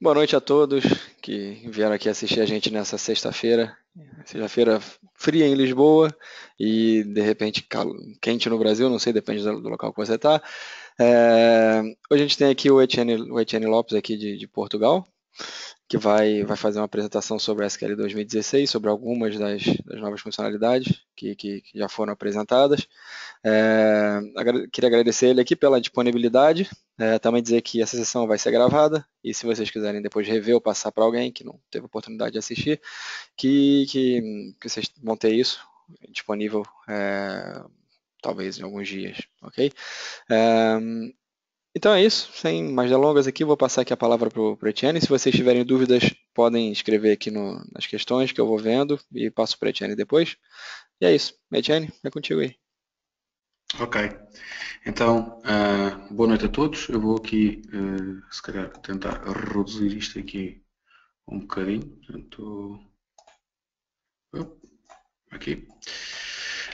Boa noite a todos que vieram aqui assistir a gente nessa sexta-feira. Sexta-feira fria em Lisboa e de repente quente no Brasil, não sei, depende do local que você está. É, hoje a gente tem aqui o Etienne, o Etienne Lopes aqui de, de Portugal, que vai, vai fazer uma apresentação sobre a SQL 2016, sobre algumas das, das novas funcionalidades que, que, que, já foram apresentadas. É, queria agradecer ele aqui pela disponibilidade, é, também dizer que essa sessão vai ser gravada, e se vocês quiserem depois rever ou passar para alguém que não teve oportunidade de assistir, que, que, que vocês vão ter isso disponível é, talvez em alguns dias, ok? Então é isso, sem mais delongas aqui, vou passar aqui a palavra para o Etienne. Se vocês tiverem dúvidas, podem escrever aqui no, nas questões que eu vou vendo e passo para o Etienne depois. E é isso, Etienne, é contigo aí. Ok, então uh, boa noite a todos. Eu vou aqui, uh, se calhar, tentar reduzir isto aqui um bocadinho. Portanto, aqui.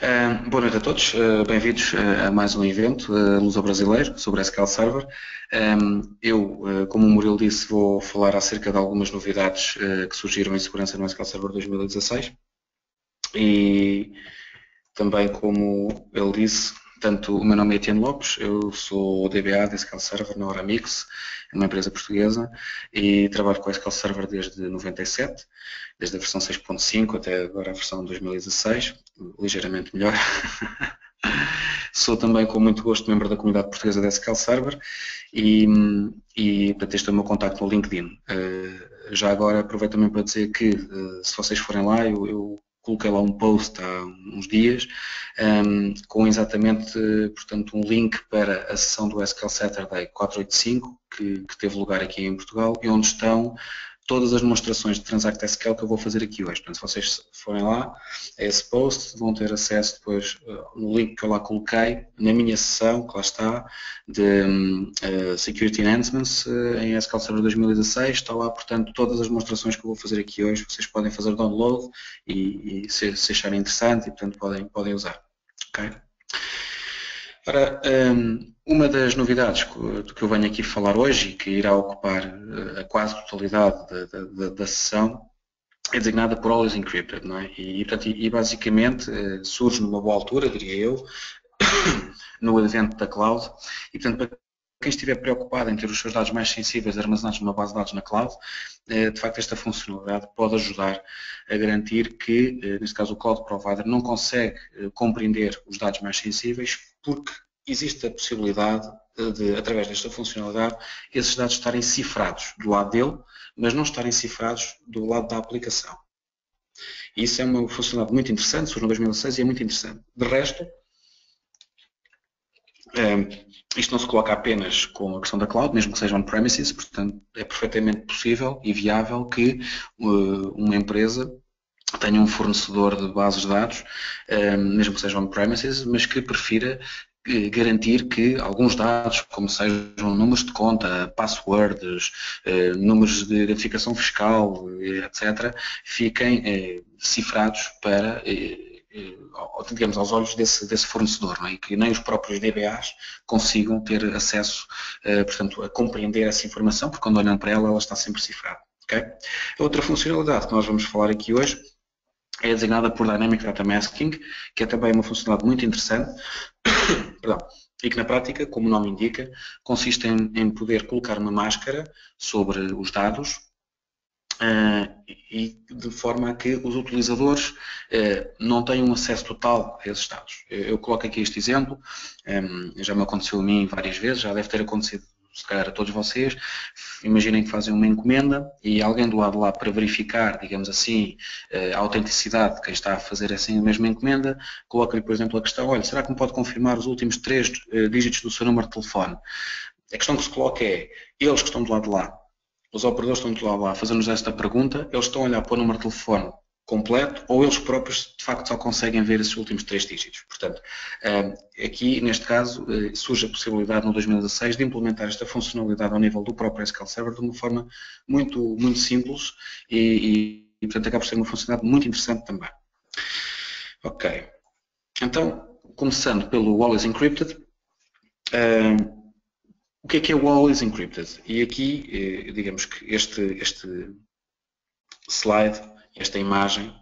Uh, boa noite a todos, uh, bem-vindos uh, a mais um evento Luso Brasileiro sobre SQL Server. Um, eu, como o Murilo disse, vou falar acerca de algumas novidades que surgiram em segurança no SQL Server 2016 e também, como ele disse, Portanto, o meu nome é Etienne Lopes, eu sou DBA da SQL Server na Oramix, uma empresa portuguesa, e trabalho com SQL Server desde 97, desde a versão 6.5 até agora a versão 2016, ligeiramente melhor. sou também com muito gosto membro da comunidade portuguesa da SQL Server e, e portanto, este é o meu contacto no LinkedIn. Uh, já agora aproveito também para dizer que uh, se vocês forem lá, eu, eu coloquei lá um post há uns dias um, com exatamente, portanto, um link para a sessão do SQL Saturday 485 que, que teve lugar aqui em Portugal e onde estão todas as demonstrações de Transact SQL que eu vou fazer aqui hoje. Portanto, se vocês forem lá a esse post, vão ter acesso depois uh, no link que eu lá coloquei, na minha sessão, que lá está, de uh, Security Enhancements uh, em SQL Server 2016. Está lá, portanto, todas as demonstrações que eu vou fazer aqui hoje. Vocês podem fazer download e, e se, se acharem interessante, e, portanto, podem, podem usar. Okay? Ora, um, uma das novidades que eu venho aqui falar hoje e que irá ocupar eh, a quase totalidade da, da, da sessão é designada por Always Encrypted, não é? E, portanto, e, basicamente eh, surge numa boa altura, diria eu, no advento da cloud, e portanto para quem estiver preocupado em ter os seus dados mais sensíveis armazenados numa base de dados na cloud, eh, de facto esta funcionalidade pode ajudar a garantir que, neste caso o cloud provider, não consegue compreender os dados mais sensíveis porque existe a possibilidade de, através desta funcionalidade, esses dados estarem cifrados do lado dele, mas não estarem cifrados do lado da aplicação. Isso é uma funcionalidade muito interessante, surgiu em 2006 e é muito interessante. De resto, é, isto não se coloca apenas com a questão da cloud, mesmo que seja on-premises, portanto é perfeitamente possível e viável que uh, uma empresa tenha um fornecedor de bases de dados, uh, mesmo que seja on-premises, mas que prefira garantir que alguns dados, como sejam números de conta, passwords, eh, números de identificação fiscal, etc., fiquem eh, cifrados para, eh, digamos, aos olhos desse, desse fornecedor, é? e que nem os próprios DBAs consigam ter acesso, portanto, a compreender essa informação, porque quando olham para ela, ela está sempre cifrada. Okay? A outra funcionalidade que nós vamos falar aqui hoje é designada por Dynamic Data Masking, que é também uma funcionalidade muito interessante, perdão, e que na prática, como o nome indica, consiste em, em poder colocar uma máscara sobre os dados uh, e de forma a que os utilizadores uh, não tenham acesso total a esses dados. Eu, eu coloco aqui este exemplo, um, já me aconteceu a mim várias vezes, já deve ter acontecido se calhar a todos vocês, imaginem que fazem uma encomenda e alguém do lado lá para verificar, digamos assim, eh, a autenticidade de quem está a fazer essa mesma encomenda, coloca-lhe, por exemplo, a questão, olha, será que me pode confirmar os últimos três eh, dígitos do seu número de telefone? A questão que se coloca é, eles que estão do lado de lá, os operadores que estão do lado de lá, fazendo-nos esta pergunta, eles estão a olhar para o número de telefone completo ou eles próprios de facto só conseguem ver esses últimos três dígitos. Portanto, eh, aqui neste caso eh, surge a possibilidade no 2016 de implementar esta funcionalidade ao nível do próprio SQL Server de uma forma muito, muito simples e, e portanto acaba por ser uma funcionalidade muito interessante também. Ok, então começando pelo Always Encrypted, eh, o que é que é o Always Encrypted? E aqui, eh, digamos que este, este slide, esta imagem,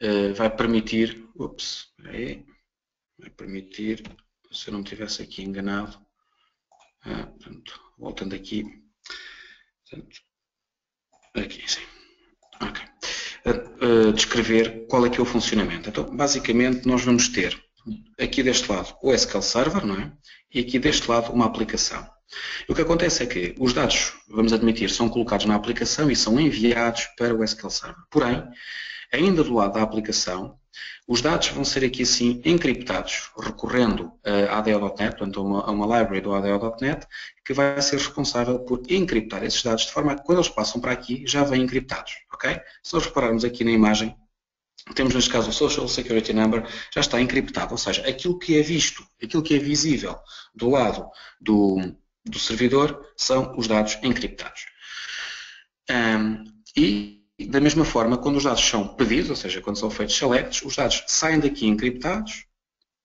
eh, vai permitir, ups, aí, vai permitir, se eu não tivesse aqui enganado, portanto, voltando aqui, aqui sim, ok, uh, descrever qual é que é o funcionamento. Então, basicamente, nós vamos ter aqui deste lado o SQL Server, não é? E aqui deste lado uma aplicação. O que acontece é que os dados, vamos admitir, são colocados na aplicação e são enviados para o SQL Server. Porém, ainda do lado da aplicação, os dados vão ser aqui assim encriptados, recorrendo a ADO.NET, portanto a uma, a uma library do ADO.NET, que vai ser responsável por encriptar esses dados de forma que quando eles passam para aqui já vêm encriptados, ok? Se nós repararmos aqui na imagem, temos neste caso o Social Security Number, já está encriptado, ou seja, aquilo que é visto, aquilo que é visível do lado do, do servidor são os dados encriptados. Um, e da mesma forma, quando os dados são pedidos, ou seja, quando são feitos selects, os dados saem daqui encriptados,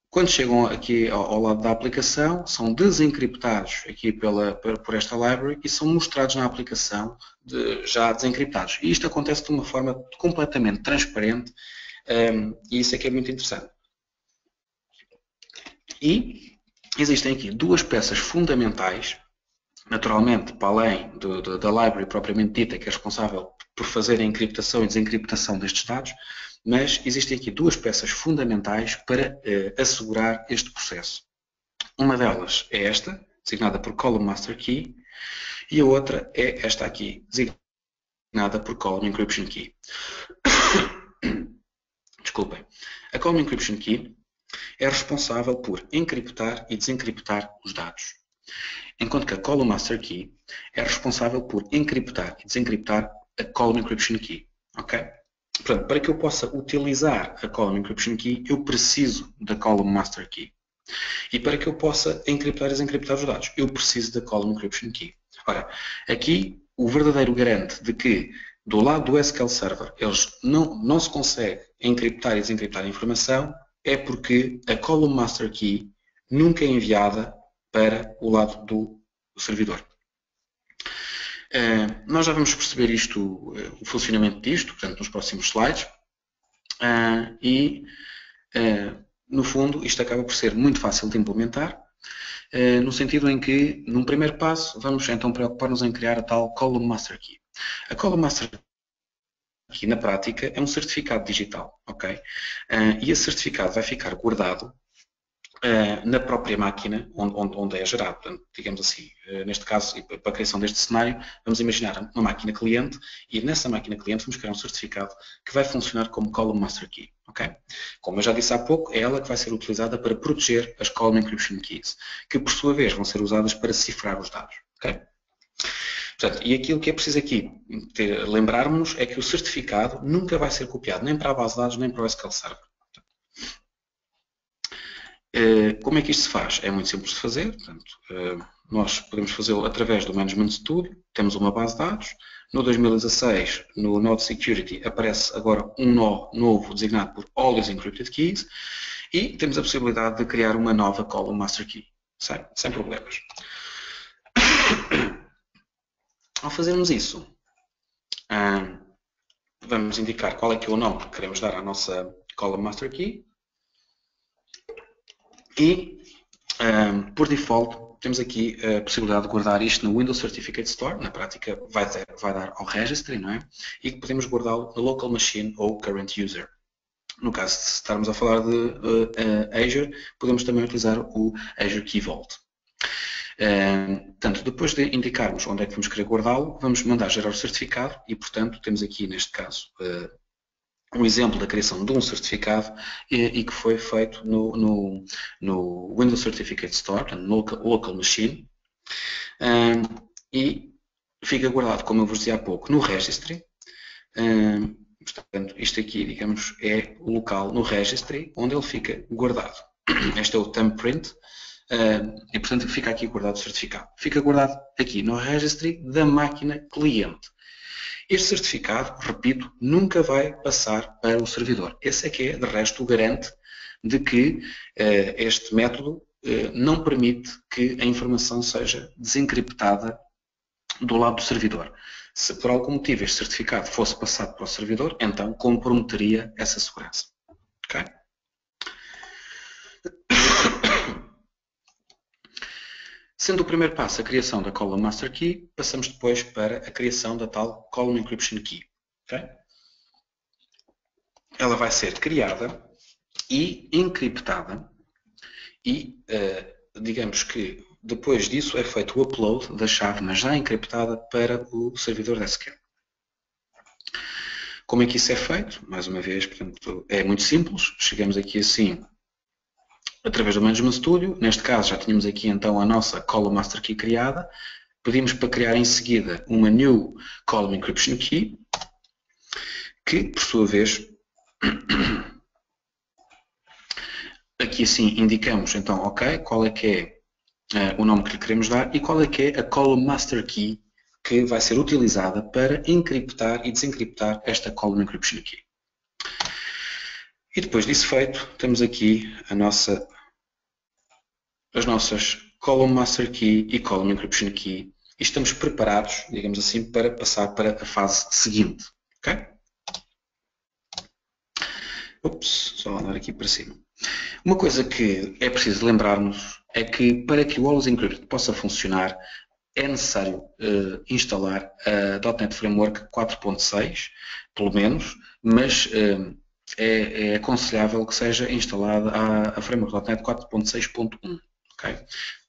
quando chegam aqui ao, ao lado da aplicação, são desencriptados aqui pela, por esta library e são mostrados na aplicação de, já desencriptados. E isto acontece de uma forma completamente transparente um, e isso é que é muito interessante. E existem aqui duas peças fundamentais, naturalmente, para além do, do, da library propriamente dita, que é responsável por fazer a encriptação e desencriptação destes dados, mas existem aqui duas peças fundamentais para eh, assegurar este processo. Uma delas é esta, designada por Column Master Key, e a outra é esta aqui, designada por Column Encryption Key. Desculpem. A Column Encryption Key é responsável por encriptar e desencriptar os dados, enquanto que a Column Master Key é responsável por encriptar e desencriptar a Column Encryption Key. Ok? Portanto, para que eu possa utilizar a Column Encryption Key, eu preciso da Column Master Key. E para que eu possa encriptar e desencriptar os dados, eu preciso da Column Encryption Key. Ora, aqui o verdadeiro garante de que do lado do SQL Server eles não, não se consegue encriptar e desencriptar a informação é porque a Column Master Key nunca é enviada para o lado do servidor. Uh, nós já vamos perceber isto, uh, o funcionamento disto, portanto, nos próximos slides. Uh, e, no fundo, isto acaba por ser muito fácil de implementar, no sentido em que, num primeiro passo, vamos então preocupar-nos em criar a tal Column Master Key. A Column Master Key, na prática, é um certificado digital, ok? e esse certificado vai ficar guardado Uh, na própria máquina onde, onde, onde, é gerado. Portanto, digamos assim, uh, neste caso, para a criação deste cenário, vamos imaginar uma máquina cliente e nessa máquina cliente vamos criar um certificado que vai funcionar como Column Master Key. Okay? Como eu já disse há pouco, é ela que vai ser utilizada para proteger as Column Encryption Keys, que por sua vez vão ser usadas para cifrar os dados. Okay? Portanto, e aquilo que é preciso aqui lembrarmos é que o certificado nunca vai ser copiado nem para a base de dados nem para o SQL Server. Eh, como é que isto se faz? É muito simples de fazer, portanto, eh, nós podemos fazê-lo através do Management Studio, temos uma base de dados, no 2016, no Node Security, aparece agora um nó novo designado por Always Encrypted Keys e temos a possibilidade de criar uma nova Column Master Key, sem, sem problemas. Ao fazermos isso, ah, vamos indicar qual é que é o nome que queremos dar à nossa Column Master Key e, um, por default, temos aqui a possibilidade de guardar isto no Windows Certificate Store, na prática vai, ter, vai dar ao registry, não é? E que podemos guardá-lo no local machine ou current user. No caso de estarmos a falar de uh, uh, Azure, podemos também utilizar o Azure Key Vault. Uh, portanto, depois de indicarmos onde é que vamos querer guardá-lo, vamos mandar gerar o certificado e, portanto, temos aqui, neste caso, uh, um exemplo da criação de um certificado e, que foi feito no, no, no, Windows Certificate Store, no local, local machine, um, e fica guardado, como eu vos dizia há pouco, no registry. Portanto, isto aqui, digamos, é o local no registry onde ele fica guardado. Este é o thumbprint um, e, portanto, fica aqui guardado o certificado. Fica guardado aqui no registry da máquina cliente. Este certificado, repito, nunca vai passar para o servidor. Esse é que é, de resto, o garante de que uh, este método eh, não permite que a informação seja desencriptada do lado do servidor. Se por algum motivo este certificado fosse passado para o servidor, então comprometeria essa segurança. Okay? Sendo o primeiro passo a criação da Column Master Key, passamos depois para a criação da tal Column Encryption Key. Okay? Ela vai ser criada e encriptada e, uh, digamos que depois disso é feito o upload da chave, mas já encriptada, para o servidor da SQL. Como é que isso é feito? Mais uma vez, portanto, é muito simples. Chegamos aqui assim, através do Management Studio. Neste caso, já tínhamos aqui então a nossa Column Master Key criada. Pedimos para criar em seguida uma New Column Encryption Key, que, por sua vez, aqui assim indicamos então, ok, qual é que é uh, o nome que lhe queremos dar e qual é que é a column master key que vai ser utilizada para encriptar e desencriptar esta column encryption key. E depois disso feito, temos aqui nossa, as nossas column master key e column encryption key e estamos preparados, digamos assim, para passar para a fase seguinte. Okay? Ups, só andar aqui para cima. Uma coisa que é preciso lembrarmos é que para que o Always Encrypted possa funcionar é necessário uh, instalar a .NET Framework 4.6, pelo menos, mas uh, é, é, aconselhável que seja instalada a, a Framework.NET 4.6.1. Okay?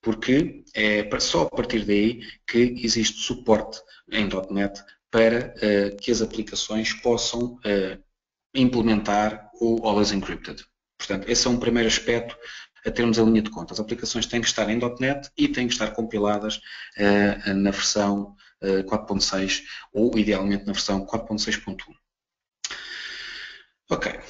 Porque é só a partir daí que existe suporte em .NET para uh, que as aplicações possam implementar o Always Encrypted. Portanto, esse é um primeiro aspecto a termos a linha de conta. As aplicações têm que estar em .NET e têm que estar compiladas uh, na versão uh, eh, 4.6 ou, idealmente, na versão 4.6.1. Ok.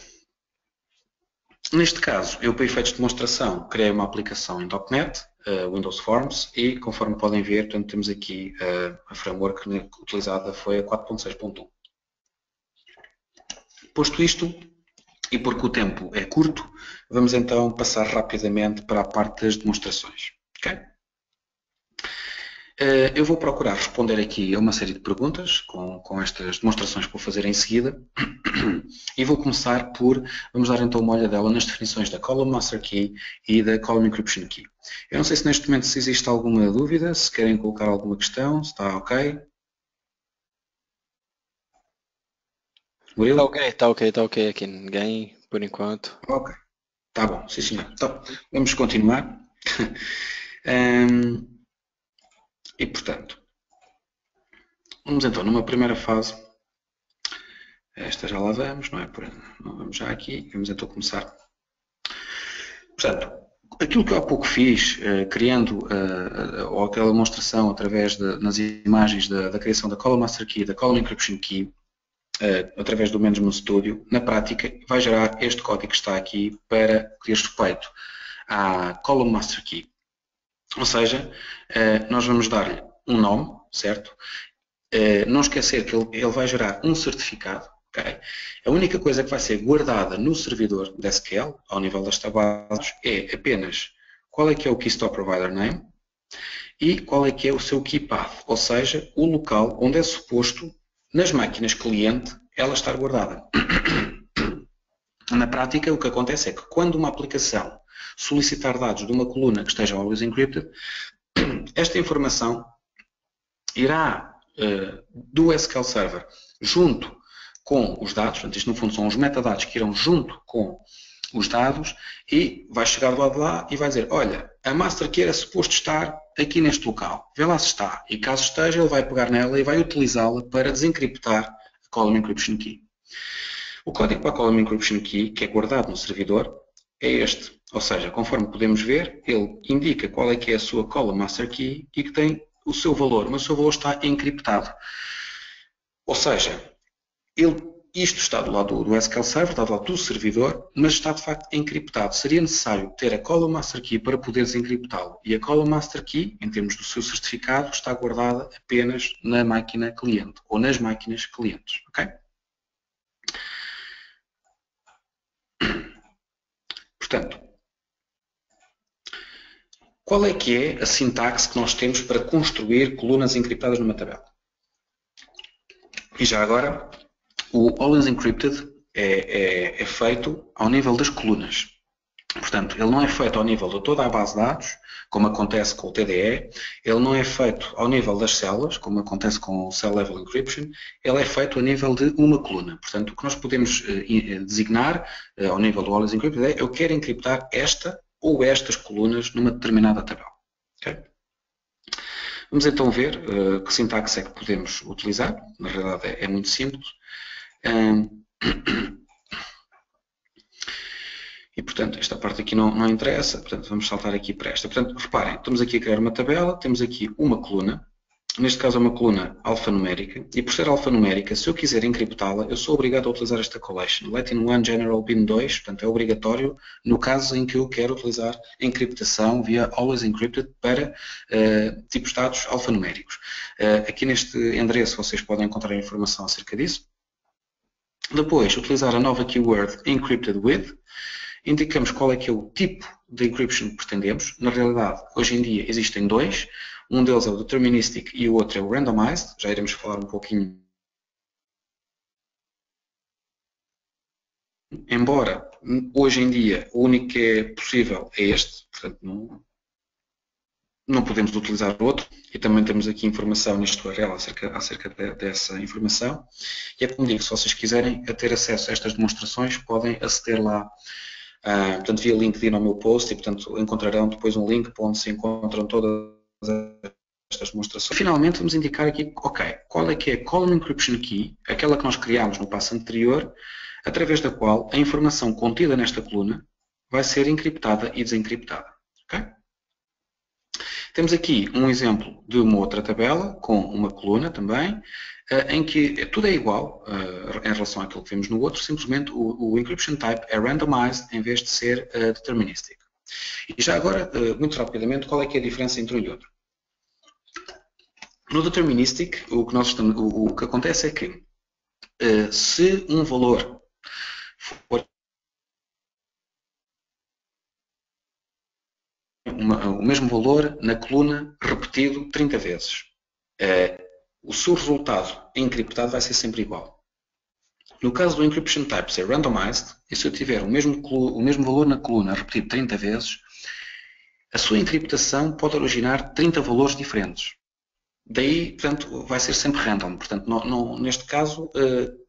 Neste caso, eu para efeitos de demonstração criei uma aplicação em .NET, uh, Windows Forms, e conforme podem ver, portanto, temos aqui a framework utilizada foi a 4.6.1. Posto isto, e porque o tempo é curto, vamos então passar rapidamente para a parte das demonstrações. Okay? Eh, eu vou procurar responder aqui a uma série de perguntas com, com estas demonstrações que vou fazer em seguida e vou começar por, vamos dar então uma olhadela nas definições da Column Master Key e da Column Encryption Key. Eu não sei se neste momento se existe alguma dúvida, se querem colocar alguma questão, se está ok. Will? Tá ok, tá ok, tá ok aqui. Ninguém, por enquanto. Ok. Tá bom, sim senhor. Então, vamos continuar. um, e portanto, vamos então numa primeira fase. Esta já lá vamos, não é? Não vamos já aqui. Vamos então começar. Portanto, aquilo que eu há pouco fiz, uh, criando uh, ou aquela demonstração através de, nas imagens da, da criação da Column Master Key, da Column Encryption Key, através do Management Studio, na prática vai gerar este código que está aqui para diz respeito à Column Master Key. Ou seja, uh, nós vamos dar-lhe um nome, certo? Uh, não esquecer que ele, vai gerar um certificado. Okay? A única coisa que vai ser guardada no servidor da SQL, ao nível das tablas, é apenas qual é que é o Keystore Provider Name e qual é que é o seu key path, ou seja, o local onde é suposto nas máquinas cliente, ela está guardada. Na prática, o que acontece é que quando uma aplicação solicitar dados de uma coluna que esteja always encrypted, esta informação irá uh, do SQL Server junto com os dados, portanto, isto no fundo são os metadados que irão junto com os dados e vai chegar do lado de lá e vai dizer, olha, a master key era suposto estar aqui neste local, vê lá se está, e caso esteja ele vai pegar nela e vai utilizá-la para desencriptar a Column Encryption Key. O código para a Column Encryption Key, que é guardado no servidor, é este, ou seja, conforme podemos ver, ele indica qual é que é a sua Column Master Key e que tem o seu valor, mas o seu valor está encriptado. Ou seja, ele isto está do lado do SQL Server, está do lado do servidor, mas está de facto encriptado. Seria necessário ter a Column Master Key para poder desencriptá-lo. E a Column Master Key, em termos do seu certificado, está guardada apenas na máquina cliente ou nas máquinas clientes. Okay? Portanto, qual é que é a sintaxe que nós temos para construir colunas encriptadas numa tabela? E já agora, o Always Encrypted é, é, é feito ao nível das colunas. Portanto, ele não é feito ao nível de toda a base de dados, como acontece com o TDE, ele não é feito ao nível das células, como acontece com o Cell Level Encryption, ele é feito a nível de uma coluna. Portanto, o que nós podemos uh, designar uh, ao nível do Always Encrypted é eu quero encriptar esta ou estas colunas numa determinada tabela. Okay? Vamos então ver uh, que sintaxe é que podemos utilizar. Na realidade é, é muito simples. E, portanto, esta parte aqui não, não interessa, portanto, vamos saltar aqui para esta. Portanto, reparem, estamos aqui a criar uma tabela, temos aqui uma coluna, neste caso é uma coluna alfanumérica, e por ser alfanumérica, se eu quiser encriptá-la, eu sou obrigado a utilizar esta collection, Latin 1 General Bin 2, portanto é obrigatório no caso em que eu quero utilizar encriptação via Always Encrypted para uh, tipos de dados alfanuméricos. Uh, aqui neste endereço vocês podem encontrar informação acerca disso. Depois, utilizar a nova keyword Encrypted With, indicamos qual é que é o tipo de encryption que pretendemos. Na realidade, hoje em dia existem dois. Um deles é o deterministic e o outro é o randomized. Já iremos falar um pouquinho. Embora hoje em dia o único que é possível é este, portanto não, não podemos utilizar outro e também temos aqui informação neste URL acerca, acerca de, dessa informação e é como digo, se vocês quiserem ter acesso a estas demonstrações podem aceder lá Uh, portanto, via LinkedIn ao meu post e, portanto, encontrarão depois um link onde se encontram todas estas demonstrações. Finalmente, vamos indicar aqui, ok, qual é que é a Column Encryption Key, aquela que nós criámos no passo anterior, através da qual a informação contida nesta coluna vai ser encriptada e desencriptada. Temos aqui um exemplo de uma outra tabela, com uma coluna também, eh, em que tudo é igual uh, em relação àquilo que vimos no outro, simplesmente o, encryption type é randomized em vez de ser uh, deterministic. E já agora, muito rapidamente, qual é que é a diferença entre um e outro? No deterministic, o que, estamos, o que acontece é que se um valor for uma, o mesmo valor na coluna repetido 30 vezes, o seu resultado encriptado vai ser sempre igual. No caso do encryption type ser randomized, e se eu tiver o mesmo, o mesmo valor na coluna repetido 30 vezes, a sua encriptação pode originar 30 valores diferentes. Daí, portanto, vai ser sempre random. Portanto, não, não, neste caso, uh,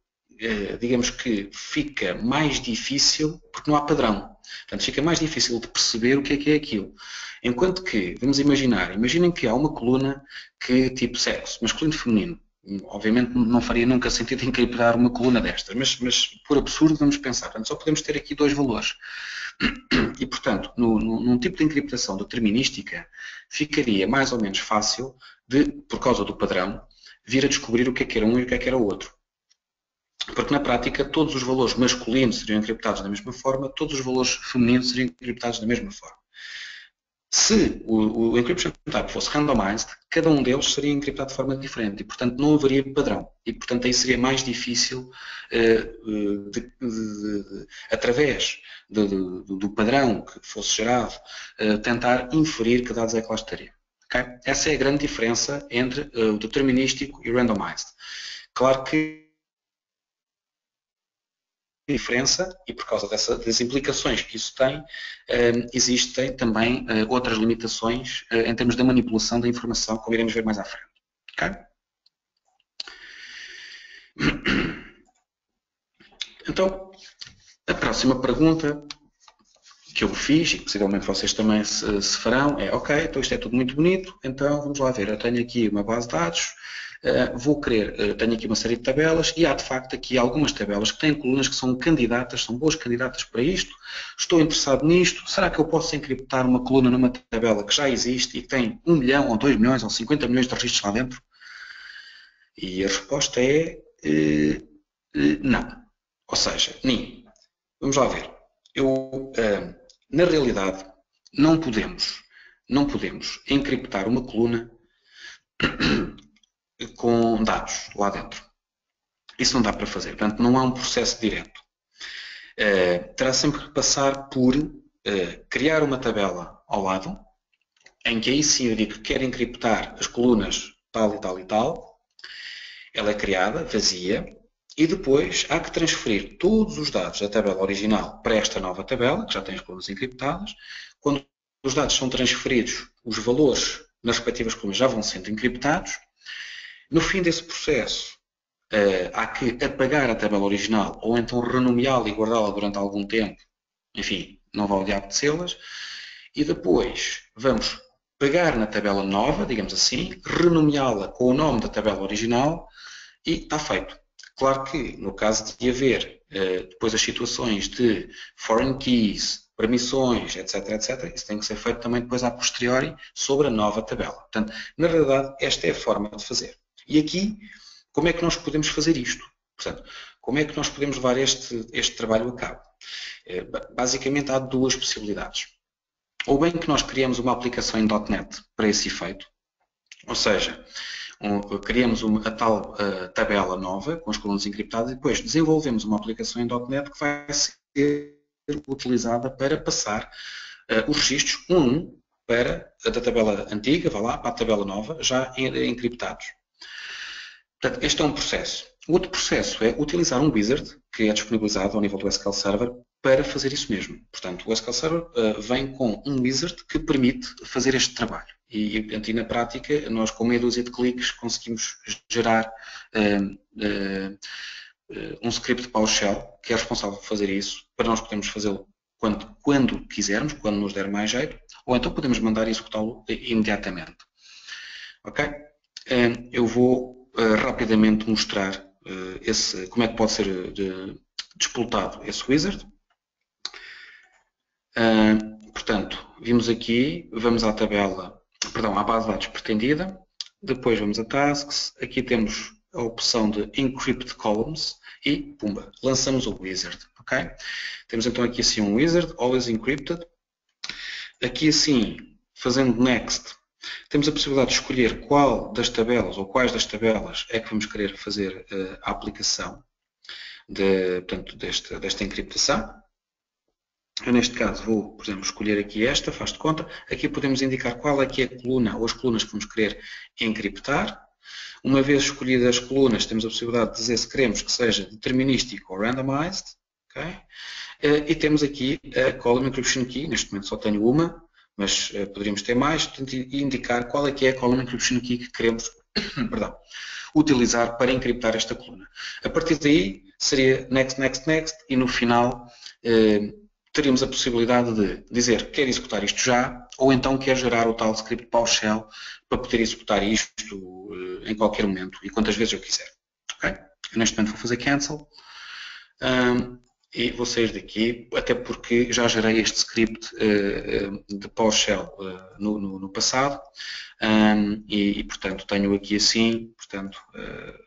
digamos que fica mais difícil porque não há padrão. Portanto, fica mais difícil de perceber o que é que é aquilo. Enquanto que, vamos imaginar, imaginem que há uma coluna que tipo sexo, masculino e feminino. Obviamente não faria nunca sentido encriptar uma coluna destas, mas, mas por absurdo vamos pensar, portanto, só podemos ter aqui dois valores. E, portanto, no, no, num tipo de encriptação determinística, ficaria mais ou menos fácil de, por causa do padrão, vir a descobrir o que é que era um e o que é que era o outro. Porque na prática todos os valores masculinos seriam encriptados da mesma forma, todos os valores femininos seriam encriptados da mesma forma. Se o, o encryption type fosse randomized, cada um deles seria encriptado de forma diferente e, portanto, não haveria padrão. E, portanto, aí seria mais difícil, uh, de, de, de, através do padrão que fosse gerado, uh, tentar inferir que dados é que lá estaria. Okay? Essa é a grande diferença entre uh, o determinístico e o randomized. Claro que diferença e por causa dessa, das implicações que isso tem, ehm, existem também eh, outras limitações eh, em termos da manipulação da informação, como iremos ver mais à frente. Okay? Então, a próxima pergunta que eu fiz, e possivelmente vocês também se, se farão, é ok, então isto é tudo muito bonito, então vamos lá ver, eu tenho aqui uma base de dados, Uh, vou querer, uh, tenho aqui uma série de tabelas e há de facto aqui algumas tabelas que têm colunas que são candidatas, são boas candidatas para isto, estou interessado nisto, será que eu posso encriptar uma coluna numa tabela que já existe e que tem 1 milhão ou 2 milhões ou 50 milhões de registros lá dentro? E a resposta é uh, não. Ou seja, nem. Vamos lá ver. Eu, na realidade, não podemos, não podemos encriptar uma coluna com dados lá dentro. Isso não dá para fazer. Portanto, não há um processo direto. Uh, terá sempre que passar por uh, criar uma tabela ao lado, em que aí sim eu digo que quero encriptar as colunas tal e tal e tal, ela é criada, vazia, e depois há que transferir todos os dados da tabela original para esta nova tabela, que já tem as colunas encriptadas. Quando os dados são transferidos, os valores nas respectivas colunas já vão sendo encriptados. No fim desse processo, uh, há que apagar a tabela original ou então renomeá-la e guardá-la durante algum tempo. Enfim, não vale de apetecê-las. E depois vamos pegar na tabela nova, digamos assim, renomeá-la com o nome da tabela original e está feito. Claro que, no caso de haver uh, depois as situações de foreign keys, permissões, etc, etc, isso tem que ser feito também depois a posteriori sobre a nova tabela. Portanto, na realidade, esta é a forma de fazer. E aqui, como é que nós podemos fazer isto? Portanto, como é que nós podemos levar este, este trabalho a cabo? É, basicamente, há duas possibilidades. Ou bem que nós criamos uma aplicação em .NET para esse efeito, ou seja, um, criamos uma, a tal uh, tabela nova com as colunas encriptadas e depois desenvolvemos uma aplicação em .NET que vai ser utilizada para passar uh, os registros um um para a da tabela antiga, vá lá, para a tabela nova, já encriptados. Portanto, este é um processo. Outro processo é utilizar um wizard, que é disponibilizado ao nível do SQL Server, para fazer isso mesmo. Portanto, o SQL Server uh, vem com um wizard que permite fazer este trabalho. E, e na prática, nós com meia dúzia de cliques conseguimos gerar uh, uh, um script PowerShell que é responsável por fazer isso, para nós podermos fazê-lo quando, quando quisermos, quando nos der mais jeito, ou então podemos mandar executá-lo imediatamente. Ok? Eu vou rapidamente mostrar esse, como é que pode ser de, despoltado esse wizard. portanto, vimos aqui, vamos à tabela perdão, à base de dados pretendida. Depois vamos a Tasks. Aqui temos a opção de Encrypt Columns e, pumba, lançamos o Wizard. ok? Temos então aqui assim um Wizard, Always Encrypted. Aqui assim, fazendo Next, temos a possibilidade de escolher qual das tabelas ou quais das tabelas é que vamos querer fazer uh, a aplicação de, portanto, desta, desta encriptação. Eu, neste caso, vou, por exemplo, escolher aqui esta, faz de conta. Aqui podemos indicar qual é que é a coluna ou as colunas que vamos querer encriptar. Uma vez escolhidas as colunas, temos a possibilidade de dizer se queremos que seja determinístico ou randomized. Okay? Eh, e temos aqui a Column Encryption Key, neste momento só tenho uma, mas eh, poderíamos ter mais, portanto, indicar qual é que é a Column Encryption Key que queremos perdão, utilizar para encriptar esta coluna. A partir daí seria next, next, next e no final eh, teríamos a possibilidade de dizer quer executar isto já, ou então quer gerar o tal script PowerShell para poder executar isto uh, em qualquer momento e quantas vezes eu quiser. Okay? Eu neste momento vou fazer cancel um, e sair daqui, até porque já gerei este script uh, de PowerShell uh, no, no, no, passado um, e, e, portanto tenho aqui assim, portanto,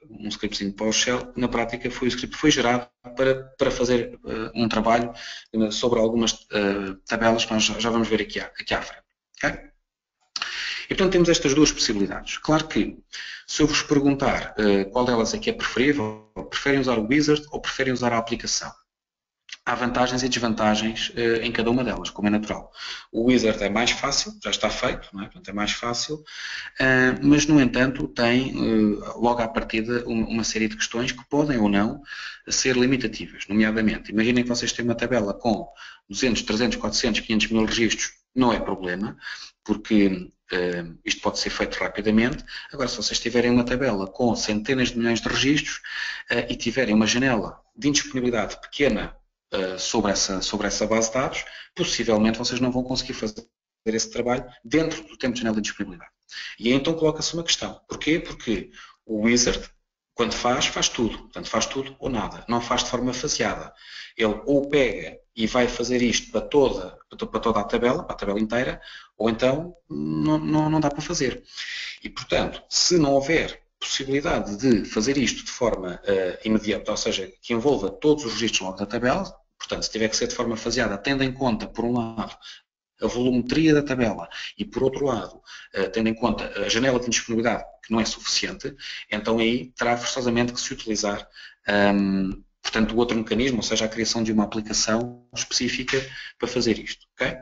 um scriptzinho de PowerShell, na prática foi o script foi gerado para, para fazer um trabalho sobre algumas tabelas que nós já vamos ver aqui, à, aqui à frente. Okay? E portanto temos estas duas possibilidades. Claro que se eu vos perguntar qual delas é que é preferível, preferem usar o Wizard ou preferem usar a aplicação? Há vantagens e desvantagens uh, em cada uma delas, como é natural. O Wizard é mais fácil, já está feito, não é? Portanto, é mais fácil, uh, mas, no entanto, tem uh, logo à partida uma, uma, série de questões que podem ou não ser limitativas, nomeadamente, imaginem que vocês têm uma tabela com 200, 300, 400, 500 mil registros, não é problema, porque isto pode ser feito rapidamente. Agora, se vocês tiverem uma tabela com centenas de milhões de registros e tiverem uma janela de indisponibilidade pequena uh, sobre, essa, sobre essa base de dados, possivelmente vocês não vão conseguir fazer esse trabalho dentro do tempo de janela de disponibilidade. E aí então coloca-se uma questão. Porquê? Porque o Wizard, quando faz, faz tudo. Portanto, faz tudo ou nada. Não faz de forma faseada. Ele ou pega e vai fazer isto para toda, para toda a tabela, para a tabela inteira, ou então não, não, não dá para fazer. E, portanto, se não houver possibilidade de fazer isto de forma uh, imediata, ou seja, que envolva todos os registros logo da tabela, Portanto, se tiver que ser de forma faseada, tendo em conta, por um lado, a volumetria da tabela e, por outro lado, eh, tendo em conta a janela de disponibilidade, que não é suficiente, então aí terá forçosamente que se utilizar, um, portanto, o outro mecanismo, ou seja, a criação de uma aplicação específica para fazer isto. Okay?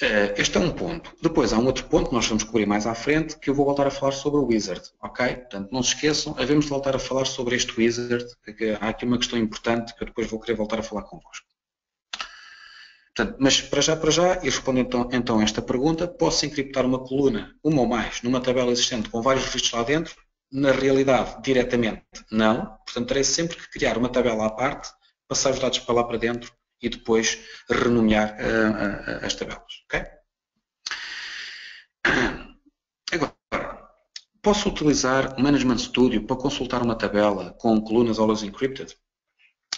Uh, este é um ponto. Depois há um outro ponto que nós vamos cobrir mais à frente, que eu vou voltar a falar sobre o Wizard, ok? Portanto, não se esqueçam, havemos de voltar a falar sobre este Wizard, que há aqui uma questão importante que eu depois vou querer voltar a falar convosco. Portanto, mas para já, para já, e respondendo então, então esta pergunta, posso encriptar uma coluna, uma ou mais, numa tabela existente com vários registros lá dentro? Na realidade, diretamente, não. Portanto, terei sempre que criar uma tabela à parte, passar os dados para lá para dentro e depois renomear uh, as tabelas. Okay? Agora, posso utilizar o Management Studio para consultar uma tabela com colunas always encrypted?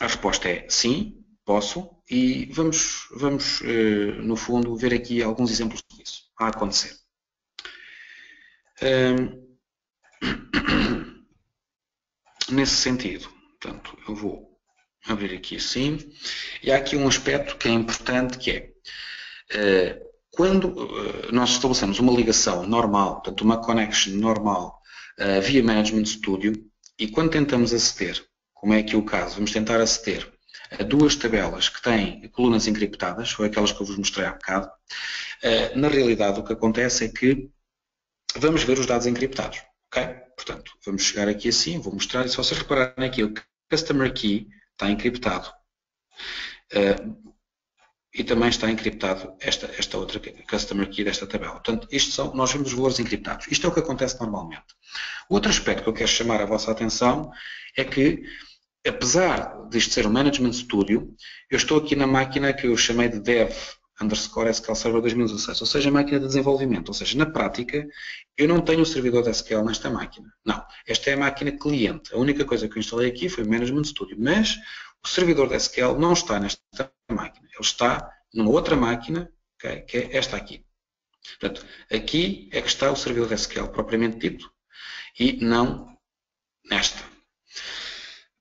A resposta é sim, posso, e vamos, vamos uh, no fundo, ver aqui alguns exemplos disso a acontecer. nesse sentido, portanto, eu vou abrir aqui assim. E há aqui um aspecto que é importante que é eh, quando eh, nós estabelecemos uma ligação normal, portanto uma connection normal eh, via Management Studio e quando tentamos aceder, como é aqui o caso, vamos tentar aceder a duas tabelas que têm colunas encriptadas, foi aquelas que eu vos mostrei há bocado, na realidade o que acontece é que vamos ver os dados encriptados. ok? Portanto, vamos chegar aqui assim, vou mostrar, e se vocês repararem aqui, o Customer Key está encriptado. Uh, e também está encriptado esta, esta outra customer key desta tabela. Portanto, isto são, nós vemos os valores encriptados. Isto é o que acontece normalmente. Outro aspecto que eu quero chamar a vossa atenção é que, apesar disto ser um Management Studio, eu estou aqui na máquina que eu chamei de Dev underscore SQL Server 2016, ou seja, máquina de desenvolvimento. Ou seja, na prática, eu não tenho o servidor de SQL nesta máquina. Não, esta é a máquina cliente. A única coisa que eu instalei aqui foi o Management Studio, mas o servidor de SQL não está nesta máquina. Ele está numa outra máquina, okay, que é esta aqui. Portanto, aqui é que está o servidor de SQL propriamente dito e não nesta.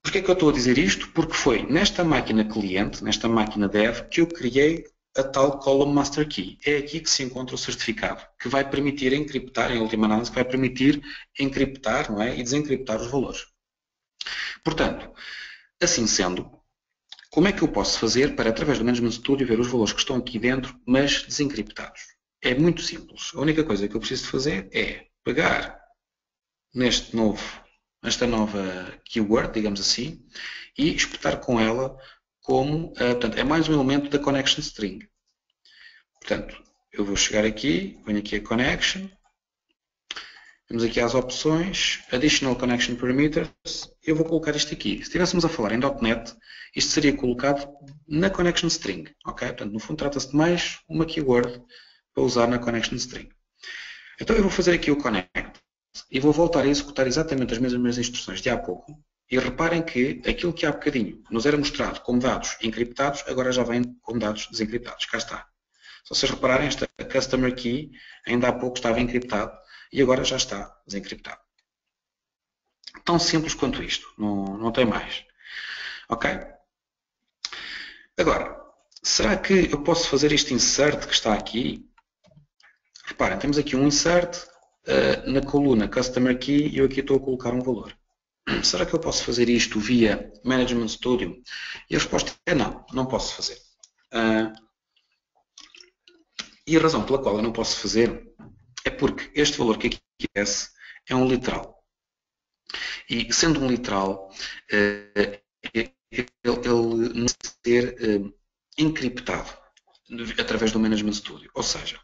Porquê é que eu estou a dizer isto? Porque foi nesta máquina cliente, nesta máquina dev, que eu criei a tal Column Master Key. É aqui que se encontra o certificado, que vai permitir encriptar, em última análise, que vai permitir encriptar não é? e desencriptar os valores. Portanto, assim sendo, como é que eu posso fazer para, através do Management Studio, ver os valores que estão aqui dentro, mas desencriptados? É muito simples. A única coisa que eu preciso fazer é pegar neste novo, nesta nova keyword, digamos assim, e espetar com ela como, uh, portanto, é mais um elemento da connection string. Portanto, eu vou chegar aqui, venho aqui a connection, temos aqui as opções, additional connection parameters, eu vou colocar isto aqui. Se estivéssemos a falar em .NET, isto seria colocado na connection string, ok? Portanto, no fundo trata-se de mais uma keyword para usar na connection string. Então eu vou fazer aqui o connect e vou voltar a executar exatamente as mesmas instruções de há pouco, e reparem que aquilo que há bocadinho nos era mostrado como dados encriptados, agora já vem como dados desencriptados. Cá está. Se vocês repararem, esta Customer Key ainda há pouco estava encriptado e agora já está desencriptado. Tão simples quanto isto. Não, não tem mais. Ok? Agora, será que eu posso fazer este insert que está aqui? Reparem, temos aqui um insert uh, na coluna Customer Key e eu aqui estou a colocar um valor será que eu posso fazer isto via Management Studio? E a resposta é não, não posso fazer. Uh, e a razão pela qual eu não posso fazer é porque este valor que aqui aparece é um literal. E sendo um literal, uh, ele, ele não ser uh, encriptado através do Management Studio. Ou seja,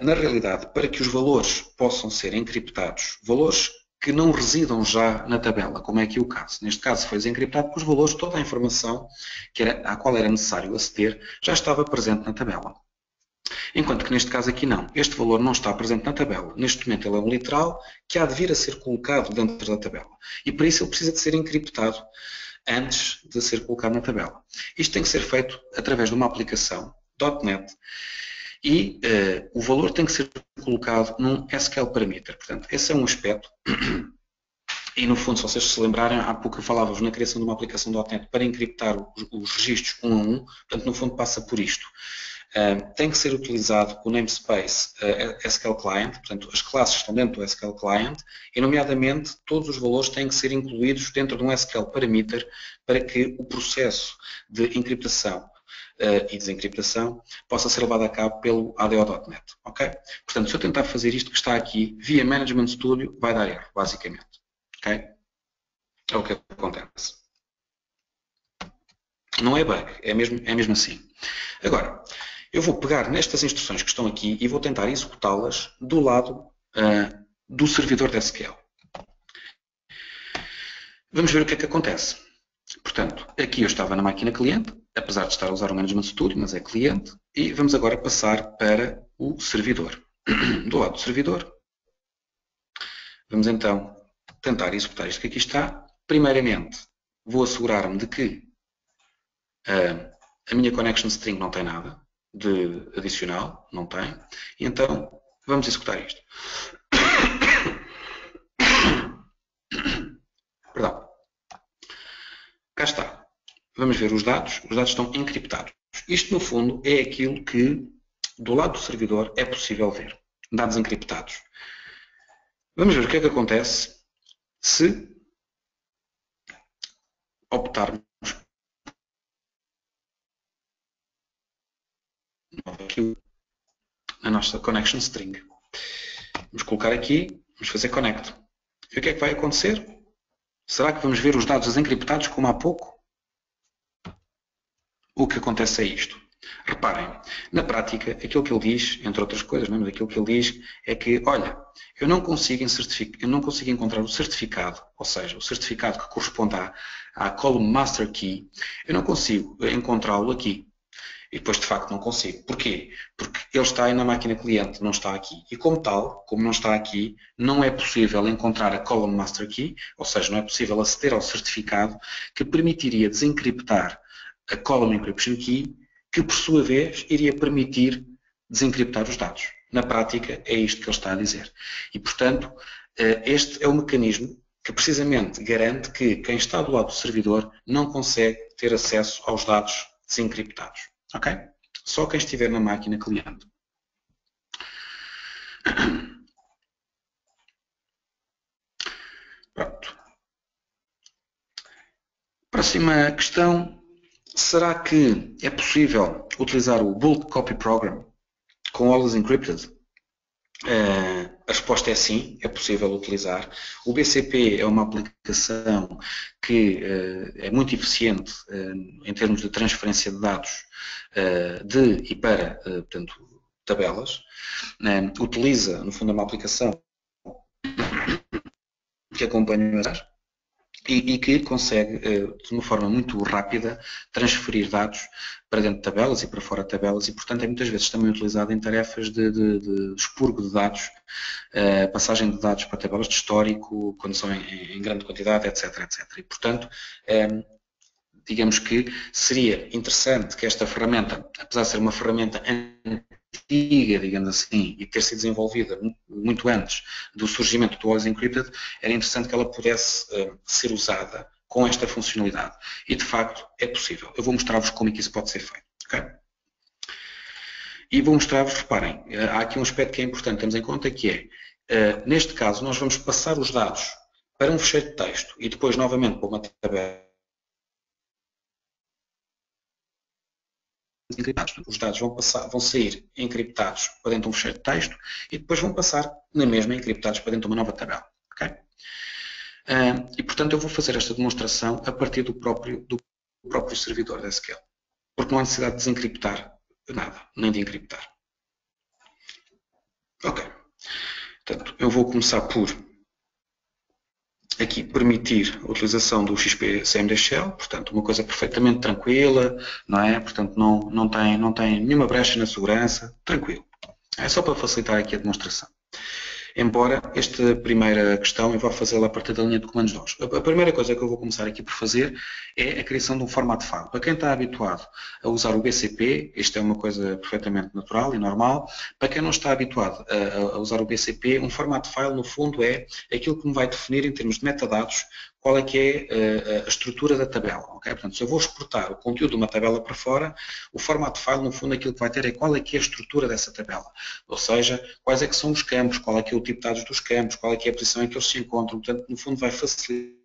na realidade, para que os valores possam ser encriptados, valores que não residam já na tabela, como é aqui o caso. Neste caso foi desencriptado porque os valores, toda a informação que era, à qual era necessário aceder já estava presente na tabela. Enquanto que neste caso aqui não. Este valor não está presente na tabela. Neste momento ele é um literal que há de vir a ser colocado dentro da tabela. E para isso ele precisa de ser encriptado antes de ser colocado na tabela. Isto tem que ser feito através de uma aplicação .NET e uh, o valor tem que ser colocado num SQL parameter. Portanto, esse é um aspecto e no fundo, se vocês se lembrarem, há pouco eu falava-vos na criação de uma aplicação .NET para encriptar os, os, registros um a um, portanto no fundo passa por isto. Tem que ser utilizado o namespace uh, SQL Client, portanto as classes estão dentro do SQL Client e nomeadamente todos os valores têm que ser incluídos dentro de um SQL parameter para que o processo de encriptação uh, e desencriptação possa ser levada a cabo pelo ADO.NET, ok? Portanto, se eu tentar fazer isto que está aqui via Management Studio, vai dar erro, basicamente, ok? É o que acontece. Não é bug, é mesmo, é mesmo assim. Agora, eu vou pegar nestas instruções que estão aqui e vou tentar executá-las do lado uh, do servidor de SQL. Vamos ver o que é que acontece. Portanto, aqui eu estava na máquina cliente, apesar de estar a usar o Management Studio, mas é cliente, e vamos agora passar para o servidor. Do lado do servidor, vamos então tentar executar isto que aqui está. Primeiramente, vou assegurar-me de que uh, a minha connection string não tem nada de adicional, não tem, então vamos executar isto. Perdão. Cá está. Vamos ver os dados. Os dados estão encriptados. Isto, no fundo, é aquilo que, do lado do servidor, é possível ver. Dados encriptados. Vamos ver o que é que acontece se optarmos aqui a nossa connection string. Vamos colocar aqui, vamos fazer connect. E o que é que vai acontecer? Será que vamos ver os dados desencriptados como há pouco? O que acontece é isto. Reparem, na prática, aquilo que ele diz, entre outras coisas, é? mas aquilo que ele diz é que, olha, eu não consigo, eu não consigo encontrar o certificado, ou seja, o certificado que corresponde à, à column master key, eu não consigo encontrá-lo aqui. E depois, de facto, não consigo. Porquê? Porque ele está aí na máquina cliente, não está aqui. E como tal, como não está aqui, não é possível encontrar a column master key, ou seja, não é possível aceder ao certificado que permitiria desencriptar a column encryption key, que por sua vez iria permitir desencriptar os dados. Na prática, é isto que ele está a dizer. E, portanto, eh, este é o mecanismo que precisamente garante que quem está do lado do servidor não consegue ter acesso aos dados desencriptados. Ok? Só quem estiver na máquina cliente. Pronto. Próxima questão. Será que é possível utilizar o Bulk Copy Program com Always Encrypted? Uh, a resposta é sim, é possível utilizar. O BCP é uma aplicação que uh, é muito eficiente uh, em termos de transferência de dados de e para portanto, tabelas. utiliza, no fundo, é uma aplicação que acompanha o e, e, que consegue, eh, de uma forma muito rápida, transferir dados para dentro de tabelas e para fora de tabelas e, portanto, é muitas vezes também utilizado em tarefas de, de, de expurgo de dados, uh, passagem de dados para tabelas de histórico, quando são em, em grande quantidade, etc, etc. E, portanto, um, digamos que seria interessante que esta ferramenta, apesar de ser uma ferramenta antiga, digamos assim, e ter sido desenvolvida muito antes do surgimento do Always Encrypted, era interessante que ela pudesse uh, ser usada com esta funcionalidade. E, de facto, é possível. Eu vou mostrar-vos como é que isso pode ser feito. Okay? E vou mostrar-vos, reparem, eh, há aqui um aspecto que é importante, temos em conta, que é, uh, neste caso, nós vamos passar os dados para um fecheiro de texto e depois novamente para uma tabela encriptados. Os dados vão, passar, vão sair encriptados para dentro de um fecheiro de texto e depois vão passar na mesma encriptados para dentro de uma nova tabela. Okay? Uh, e, portanto, eu vou fazer esta demonstração a partir do próprio, do próprio servidor da SQL. Porque não há necessidade de desencriptar nada, nem de encriptar. Ok. Portanto, eu vou começar por aqui permitir a utilização do XP CMD Shell, portanto uma coisa perfeitamente tranquila, não é? Portanto não, não, tem, não tem nenhuma brecha na segurança, tranquilo. É só para facilitar aqui a demonstração. Embora esta primeira questão eu vá fazê-la a partir da linha de comandos nós. A primeira coisa que eu vou começar aqui por fazer é a criação de um formato file. Para quem está habituado a usar o BCP, isto é uma coisa perfeitamente natural e normal. Para quem não está habituado a, usar o BCP, um formato file no fundo é aquilo que me vai definir em termos de metadados qual é que é eh, a, estrutura da tabela. Okay? Portanto, se eu vou exportar o conteúdo de uma tabela para fora, o formato file, no fundo, aquilo que vai ter é qual é que é a estrutura dessa tabela. Ou seja, quais é que são os campos, qual é que é o tipo de dados dos campos, qual é que é a posição em que eles se encontram. Portanto, no fundo, vai facilitar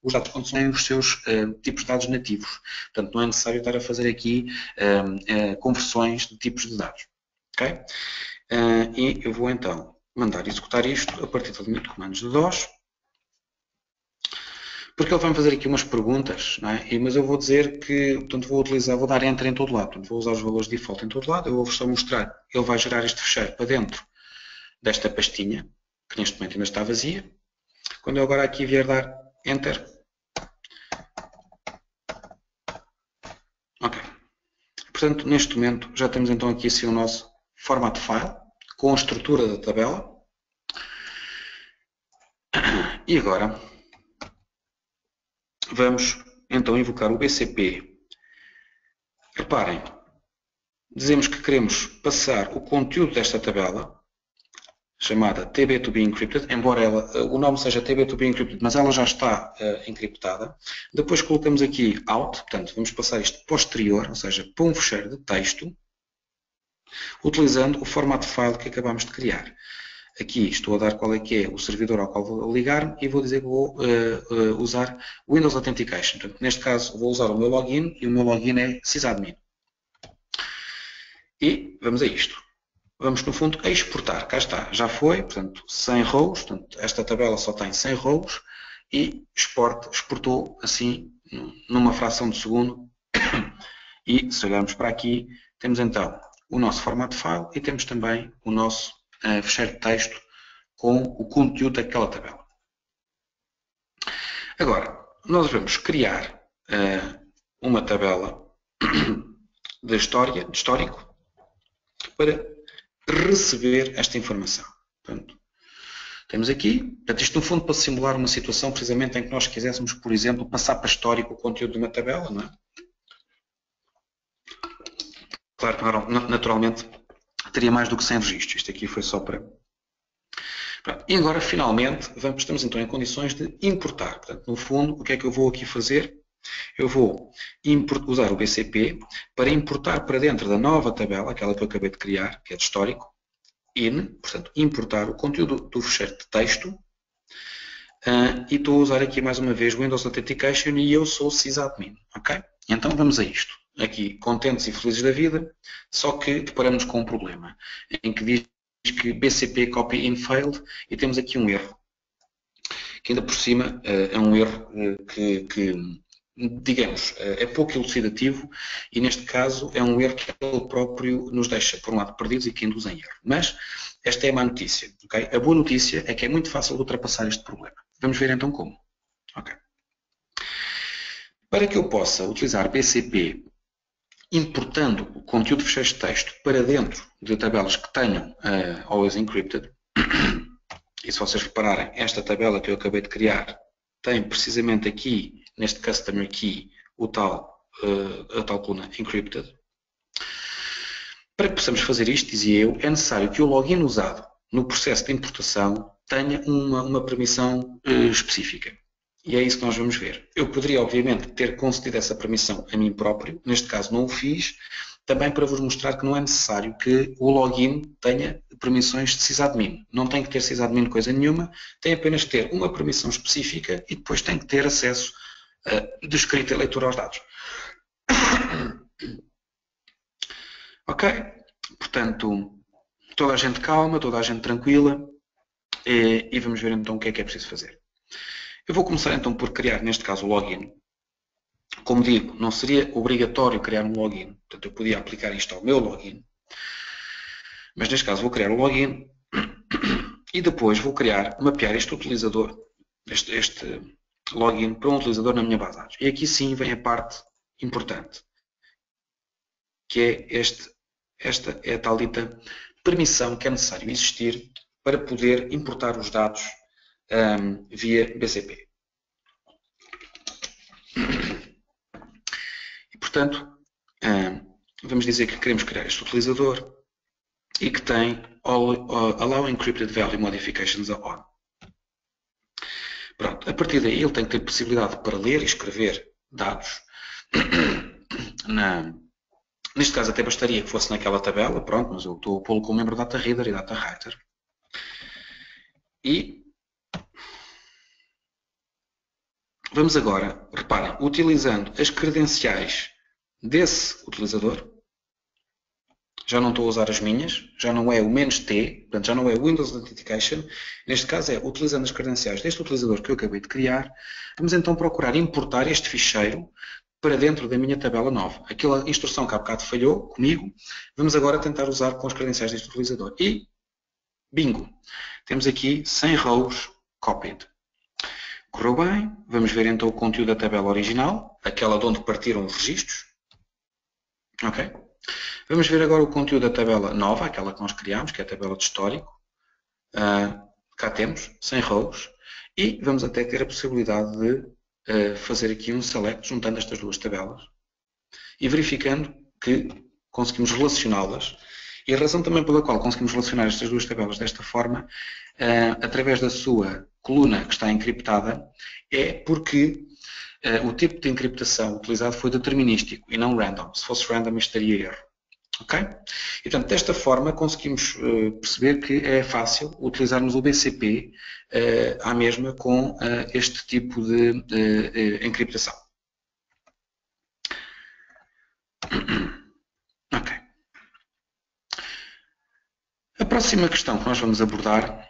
os dados quando são os seus uh, tipos de dados nativos. Portanto, não é necessário estar a fazer aqui uh, uh, conversões de tipos de dados. Ok? e eu vou então mandar executar isto a partir da linha de comandos de DOS. Porque ele vai me fazer aqui umas perguntas, é? mas eu vou dizer que, portanto, vou utilizar, vou dar enter em todo lado, portanto, vou usar os valores de default em todo lado, eu vou só mostrar, ele vai gerar este fecheiro para dentro desta pastinha, que neste momento ainda está vazia. Quando eu agora aqui vier dar enter, ok. Portanto, neste momento já temos então aqui assim o nosso format file, com a estrutura da tabela. E agora vamos então invocar o BCP. Reparem, dizemos que queremos passar o conteúdo desta tabela, chamada TB2B Encrypted, embora ela, eh, o nome seja TB2B Encrypted, mas ela já está uh, encriptada. Depois colocamos aqui out, portanto, vamos passar isto posterior, ou seja, para um fecheiro de texto, utilizando o formato file que acabamos de criar. Aqui estou a dar qual é que é o servidor ao qual vou ligar e vou dizer que vou uh, uh, usar Windows Authentication. Portanto, neste caso vou usar o meu login e o meu login é sysadmin. E vamos a isto. Vamos no fundo exportar. Cá está, já foi, portanto 100 rows, portanto, esta tabela só tem 100 rows e exportou assim numa fração de segundo e se olharmos para aqui temos então o nosso formato file e temos também o nosso uh, fecheiro de texto com o conteúdo daquela tabela. Agora, nós vamos criar uh, uma tabela de história, de histórico, para receber esta informação. Portanto, temos aqui, portanto, isto no fundo para simular uma situação precisamente em que nós quiséssemos, por exemplo, passar para histórico o conteúdo de uma tabela, não é? Claro que naturalmente teria mais do que 100 registros. Isto aqui foi só para... Pronto. E agora, finalmente, vamos, estamos então em condições de importar. Portanto, no fundo, o que é que eu vou aqui fazer? Eu vou usar o BCP para importar para dentro da nova tabela, aquela que eu acabei de criar, que é de histórico, in, portanto, importar o conteúdo do fecheiro de texto, uh, e estou a usar aqui mais uma vez Windows Authentication e eu sou sysadmin, ok? Então vamos a isto aqui contentes e felizes da vida, só que deparamos com um problema, em que diz que BCP copy in failed e temos aqui um erro, que ainda por cima eh, é um erro eh, que, que digamos, eh, é pouco elucidativo e neste caso é um erro que ele próprio nos deixa, por um lado, perdidos e que induz em erro. Mas esta é a má notícia. Okay? A boa notícia é que é muito fácil ultrapassar este problema. Vamos ver então como. Okay. Para que eu possa utilizar BCP importando o conteúdo de fecheiros de texto para dentro de tabelas que tenham uh, Always Encrypted, e se vocês repararem, esta tabela que eu acabei de criar tem precisamente aqui, neste Customer Key, o tal, uh, a tal coluna Encrypted. Para que possamos fazer isto, dizia eu, é necessário que o login usado no processo de importação tenha uma, uma permissão uh, específica. E é isso que nós vamos ver. Eu poderia, obviamente, ter concedido essa permissão a mim próprio, neste caso não o fiz, também para vos mostrar que não é necessário que o login tenha permissões de sysadmin. Não tem que ter sysadmin coisa nenhuma, tem apenas que ter uma permissão específica e depois tem que ter acesso uh, de escrita e leitura aos dados. ok? Portanto, toda a gente calma, toda a gente tranquila e, e vamos ver então o que é que é preciso fazer. Eu vou começar então por criar, neste caso, o login. Como digo, não seria obrigatório criar um login. Portanto, eu podia aplicar isto ao meu login. Mas neste caso vou criar o login e depois vou criar, mapear este utilizador, este, este login para um utilizador na minha base de dados. E aqui sim vem a parte importante, que é este, esta é a tal dita permissão que é necessário existir para poder importar os dados um, via BCP. E, portanto, um, vamos dizer que queremos criar este utilizador e que tem all, uh, Allow Encrypted Value Modifications On. Pronto, a partir daí ele tem que ter possibilidade para ler e escrever dados. Na, neste caso até bastaria que fosse naquela tabela, pronto, mas eu estou a pô-lo como membro Data Reader e Data Writer. E vamos agora, reparem, utilizando as credenciais desse utilizador, já não estou a usar as minhas, já não é o menos T, portanto já não é Windows Authentication, neste caso é utilizando as credenciais deste utilizador que eu acabei de criar, vamos então procurar importar este ficheiro para dentro da minha tabela nova. Aquela instrução que há bocado falhou comigo, vamos agora tentar usar com as credenciais deste utilizador. E, bingo, temos aqui 100 rows copied. Correu bem, vamos ver então o conteúdo da tabela original, aquela de onde partiram os registros. Ok? Vamos ver agora o conteúdo da tabela nova, aquela que nós criámos, que é a tabela de histórico. Uh, cá temos 100 rows e vamos até ter a possibilidade de uh, fazer aqui um select juntando estas duas tabelas e verificando que conseguimos relacioná-las e a razão também pela qual conseguimos relacionar estas duas tabelas desta forma, uh, através da sua coluna que está encriptada, é porque uh, o tipo de encriptação utilizado foi determinístico e não random. Se fosse random, estaria erro. Ok? E, portanto, desta forma conseguimos uh, perceber que é fácil utilizarmos o BCP uh, à mesma com uh, este tipo de encriptação. Próxima questão que nós vamos abordar,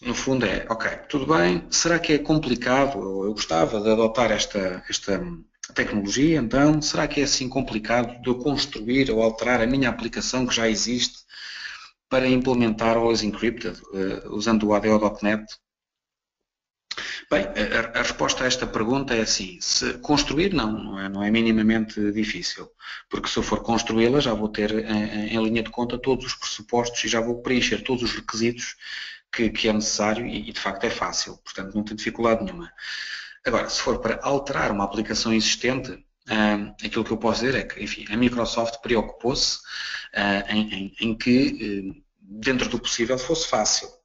no fundo, é, ok, tudo bem, será que é complicado, eu gostava de adotar esta, esta tecnologia, então, será que é assim complicado de eu construir ou alterar a minha aplicação que já existe para implementar Always Encrypted uh, usando o ADO.NET? Bem, a, a, resposta a esta pergunta é assim, se construir não, não é, não é minimamente difícil, porque se eu for construí-la já vou ter em, em, linha de conta todos os pressupostos e já vou preencher todos os requisitos que, que é necessário e, e de facto é fácil, portanto não tem dificuldade nenhuma. Agora, se for para alterar uma aplicação existente, uh, aquilo que eu posso dizer é que, enfim, a Microsoft preocupou-se em, em, em, que, dentro do possível, fosse fácil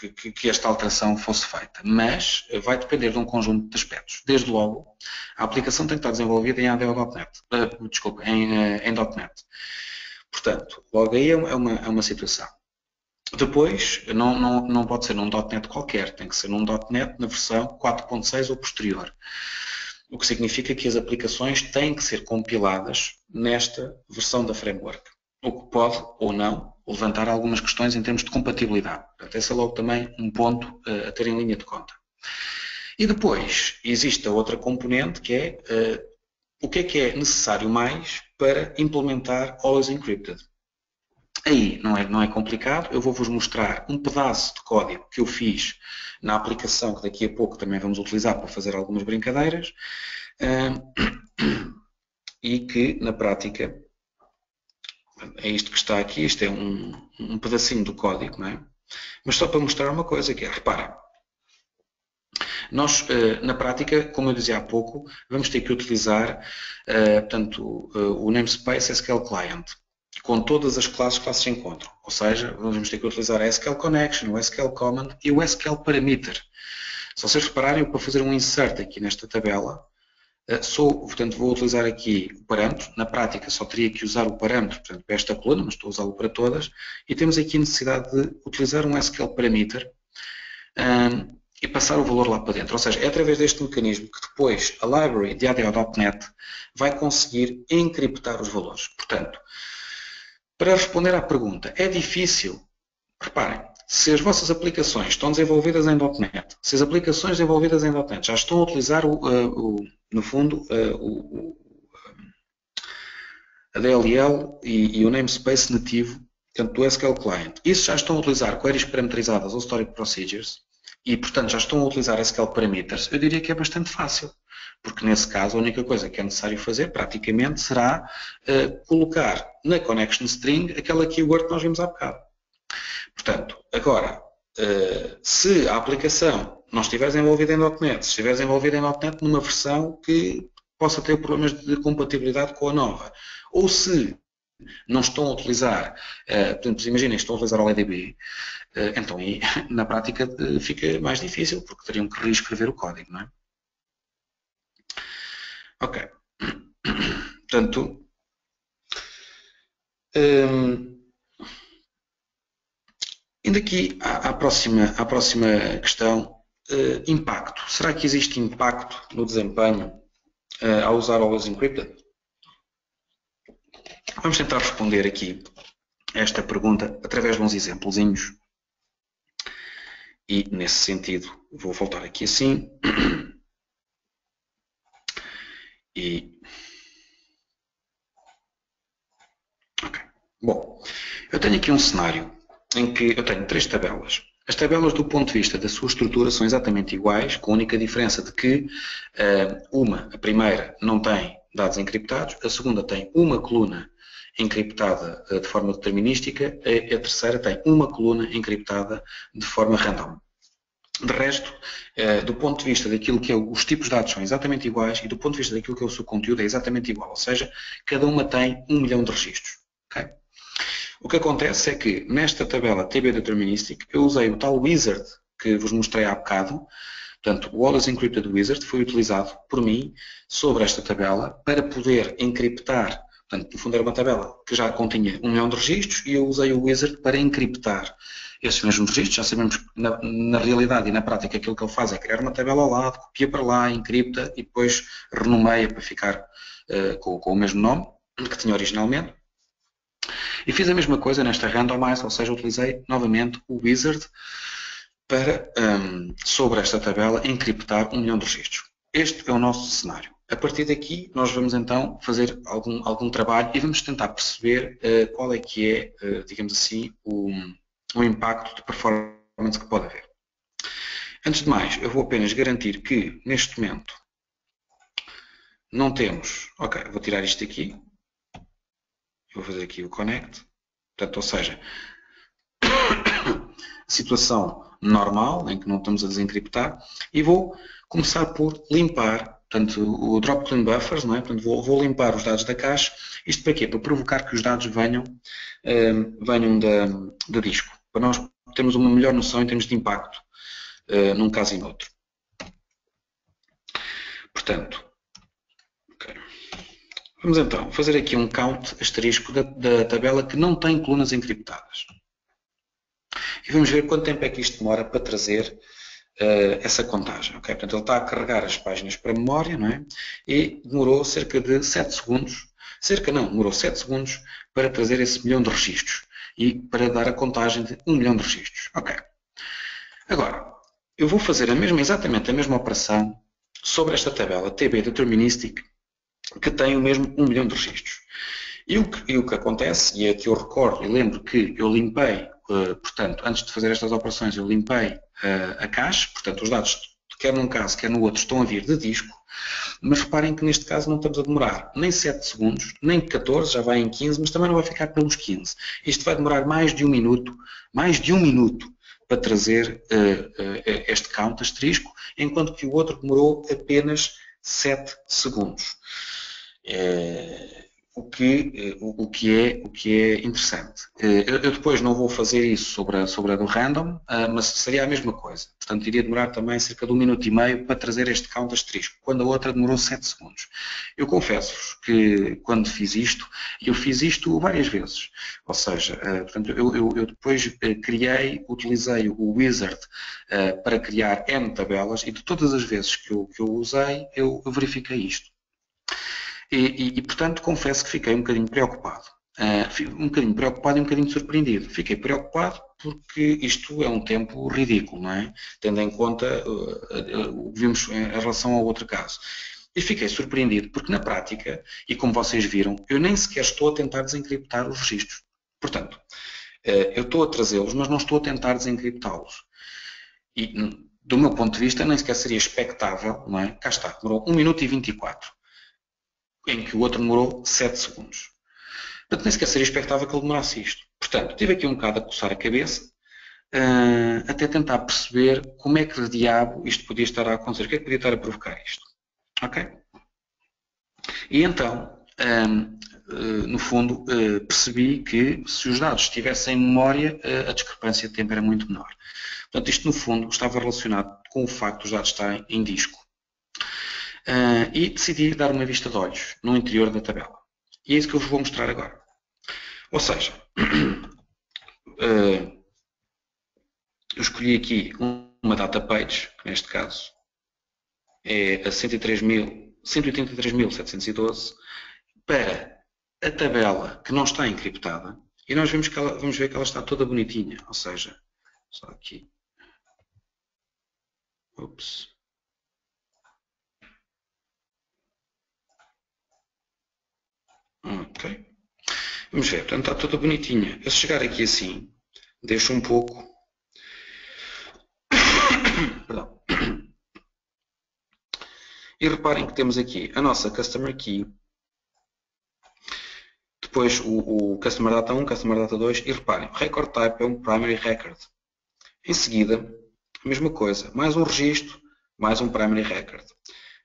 que, que, esta alteração fosse feita. Mas vai depender de um conjunto de aspectos. Desde logo, a aplicação tem que estar desenvolvida em ADO.NET, desculpa, em, em .NET. Portanto, logo aí é uma, é uma situação. Depois, não, não, não pode ser num .NET qualquer, tem que ser num .NET na versão 4.6 ou posterior. O que significa que as aplicações têm que ser compiladas nesta versão da framework. O que pode ou não levantar algumas questões em termos de compatibilidade. Portanto, esse é logo também um ponto uh, a ter em linha de conta. E depois, existe a outra componente que é uh, o que é que é necessário mais para implementar Always Encrypted. Aí não é, não é complicado, eu vou-vos mostrar um pedaço de código que eu fiz na aplicação que daqui a pouco também vamos utilizar para fazer algumas brincadeiras e que na prática é isto que está aqui, isto é um, um pedacinho do código, não é? Mas só para mostrar uma coisa que é, reparem, nós, eh, na prática, como eu dizia há pouco, vamos ter que utilizar eh, portanto, eh, o namespace SQL Client com todas as classes que lá se encontram. Ou seja, vamos ter que utilizar a SQL Connection, o SQL Command e o SQL Parameter. Se vocês repararem, para fazer um insert aqui nesta tabela, sou, portanto, vou utilizar aqui o parâmetro. Na prática, só teria que usar o parâmetro portanto, para esta coluna, mas estou a usá-lo para todas. E temos aqui a necessidade de utilizar um SQL Parameter um, e passar o valor lá para dentro. Ou seja, é através deste mecanismo que depois a library de ADO.NET vai conseguir encriptar os valores. Portanto, para responder à pergunta, é difícil? Reparem, se as vossas aplicações estão desenvolvidas em .NET, se as aplicações desenvolvidas em .NET já estão a utilizar, o, uh, o no fundo, uh, o, a DLL e, o namespace nativo do SQL Client, se já estão a utilizar queries parametrizadas ou Storage Procedures, e, portanto, já estão a utilizar SQL Parameters, eu diria que é bastante fácil porque nesse caso a única coisa que é necessário fazer praticamente será uh, colocar na connection string aquela keyword que nós vimos há bocado. Portanto, agora, uh, se a aplicação não estiver desenvolvida em .NET, se estiver desenvolvida em .NET numa versão que possa ter problemas de compatibilidade com a nova, ou se não estão a utilizar, uh, portanto, imaginem, estão a utilizar o EDB, uh, então aí, na prática fica mais difícil, porque teriam que reescrever o código, não é? Ok. Portanto, hum, indo aqui à, à, próxima, à próxima questão, uh, impacto. Será que existe impacto no desempenho uh, ao usar Always Encrypted? Vamos tentar responder aqui esta pergunta através de uns exemplozinhos. E, nesse sentido, vou voltar aqui assim. E... Bom, eu tenho aqui um cenário em que eu tenho três tabelas. As tabelas, do ponto de vista da sua estrutura, são exatamente iguais, com a única diferença de que uh, uma, a primeira, não tem dados encriptados, a segunda tem uma coluna encriptada uh, de forma determinística, a, a terceira tem uma coluna encriptada de forma random. De resto, eh, do ponto de vista daquilo que é os tipos de dados são exatamente iguais e do ponto de vista daquilo que é o seu conteúdo é exatamente igual, ou seja, cada uma tem um milhão de registros. O que acontece é que nesta tabela TB Deterministic eu usei o tal wizard que vos mostrei há bocado, portanto o Always Encrypted Wizard foi utilizado por mim sobre esta tabela para poder encriptar, portanto no fundo era uma tabela que já continha um milhão de registros e eu usei o wizard para encriptar esses mesmos registros, já sabemos que na, na, realidade e na prática aquilo que ele faz é criar uma tabela ao lado, copia para lá, encripta e depois renomeia para ficar uh, com, com, o mesmo nome que tinha originalmente. E fiz a mesma coisa nesta randomize, ou seja, utilizei novamente o wizard para, um, sobre esta tabela, encriptar um milhão de registros. Este é o nosso cenário. A partir daqui, nós vamos então fazer algum, algum trabalho e vamos tentar perceber uh, qual é que é, uh, digamos assim, o, o impacto de performance que pode haver. Antes de mais, eu vou apenas garantir que, neste momento, não temos... Ok, vou tirar isto aqui. Vou fazer aqui o connect. Portanto, ou seja, situação normal, em que não estamos a desencriptar, e vou começar por limpar portanto, o drop clean buffers, não é? portanto, vou, vou, limpar os dados da cache. Isto para quê? Para provocar que os dados venham, um, ehm, venham da, do disco para nós termos uma melhor noção em termos de impacto uh, num caso e no outro. Portanto. Vamos então fazer aqui um count asterisco da, da tabela que não tem colunas encriptadas. E vamos ver quanto tempo é que isto demora para trazer Uh, essa contagem. Okay? Portanto, ele está a carregar as páginas para a memória não é? e demorou cerca de 7 segundos, cerca não, demorou 7 segundos para trazer esse milhão de registros e para dar a contagem de 1 milhão de registros. Ok. Agora, eu vou fazer a mesma, exatamente a mesma operação sobre esta tabela TB Deterministic que tem o mesmo 1 milhão de registros. E o que, e o que acontece, e é que eu recordo e lembro que eu limpei, uh, portanto, antes de fazer estas operações, eu limpei uh, a cache, portanto, os dados quer num caso, quer no outro, estão a vir de disco, mas reparem que neste caso não estamos a demorar nem 7 segundos, nem 14, já vai em 15, mas também não vai ficar pelos 15. Isto vai demorar mais de um minuto, mais de um minuto para trazer uh, este count asterisco, enquanto que o outro demorou apenas 7 segundos. Uh, o que, eh, o, que é, o que é interessante. Eh, eu, eu, depois não vou fazer isso sobre a, sobre a do random, eh, mas seria a mesma coisa. Portanto, iria demorar também cerca de um minuto e meio para trazer este count asterisco, quando a outra demorou 7 segundos. Eu confesso-vos que quando fiz isto, eu fiz isto várias vezes. Ou seja, portanto, eu, eu, eu depois criei, utilizei o wizard para criar N tabelas e de todas as vezes que eu, que eu usei, eu verifiquei isto. E, e, portanto, confesso que fiquei um bocadinho preocupado. Uh, um bocadinho preocupado e um bocadinho surpreendido. Fiquei preocupado porque isto é um tempo ridículo, não é? Tendo em conta uh, o que vimos em relação ao outro caso. E fiquei surpreendido porque, na prática, e como vocês viram, eu nem sequer estou a tentar desencriptar os registros. Portanto, uh, eu estou a trazê-los, mas não estou a tentar desencriptá-los. E, do meu ponto de vista, nem sequer seria expectável, não é? Cá está, demorou 1 minuto e 24 em que o outro demorou 7 segundos. Portanto, nem sequer seria expectável que ele demorasse isto. Portanto, tive aqui um bocado a coçar a cabeça, uh, até tentar perceber como é que de diabo isto podia estar a acontecer, o que é que podia estar a provocar isto. Ok? E então, um, uh, no fundo, uh, percebi que se os dados estivessem em memória, a discrepância de tempo era muito menor. Portanto, isto no fundo estava relacionado com o facto dos dados estarem em disco uh, e decidi dar uma vista de olhos no interior da tabela. E é isso que eu vos vou mostrar agora. Ou seja, uh, eu escolhi aqui uma data page, que neste caso é a 183.712, para a tabela que não está encriptada, e nós vemos que ela, vamos ver que ela está toda bonitinha, ou seja, só aqui. Ups. Ok. Vamos ver, portanto está toda bonitinha. Eu se chegar aqui assim, deixo um pouco. Perdão. E reparem que temos aqui a nossa Customer Key, depois o, o Customer Data 1, Customer Data 2 e reparem, Record Type é um Primary Record. Em seguida, a mesma coisa, mais um registro, mais um Primary Record.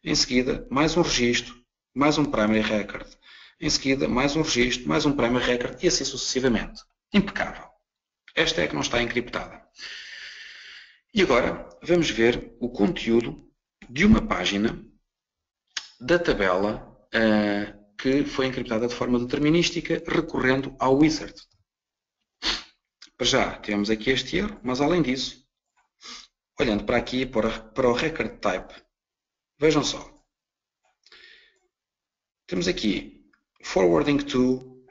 Em seguida, mais um registro, mais um Primary Record. Em seguida, mais um registro, mais um Primary Record e assim sucessivamente. Impecável. Esta é que não está encriptada. E agora, vamos ver o conteúdo de uma página da tabela uh, que foi encriptada de forma determinística recorrendo ao wizard. Para já temos aqui este erro, mas além disso, olhando para aqui, para o record type, vejam só. Temos aqui forwarding to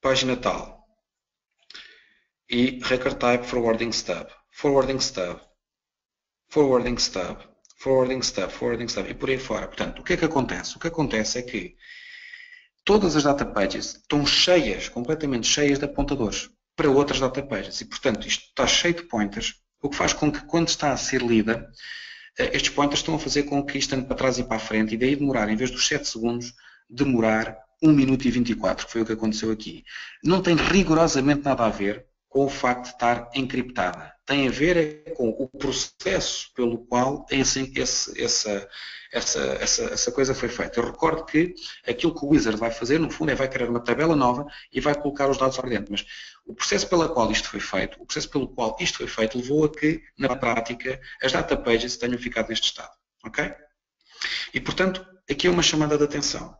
página tal. E record type forwarding stub, forwarding stub, forwarding stub, forwarding stub, forwarding stub. E por aí fora. Portanto, o que é que acontece? O que acontece é que todas as data pages estão cheias, completamente cheias de apontadores para outras data pages. E, portanto, isto está cheio de pointers, o que faz com que quando está a ser lida, eh, estes pointers estão a fazer com que isto ande para trás e para a frente e daí demorar, em vez dos 7 segundos, demorar 1 minuto e 24, que foi o que aconteceu aqui. Não tem rigorosamente nada a ver com o facto de estar encriptada. Tem a ver é com o processo pelo qual esse, esse, essa, essa, essa, essa coisa foi feita. Eu recordo que aquilo que o Wizard vai fazer, no fundo, é vai criar uma tabela nova e vai colocar os dados lá dentro. Mas o processo pelo qual isto foi feito, o processo pelo qual isto foi feito, levou a que, na prática, as data pages tenham ficado neste estado. Ok? E, portanto, aqui é uma chamada de atenção.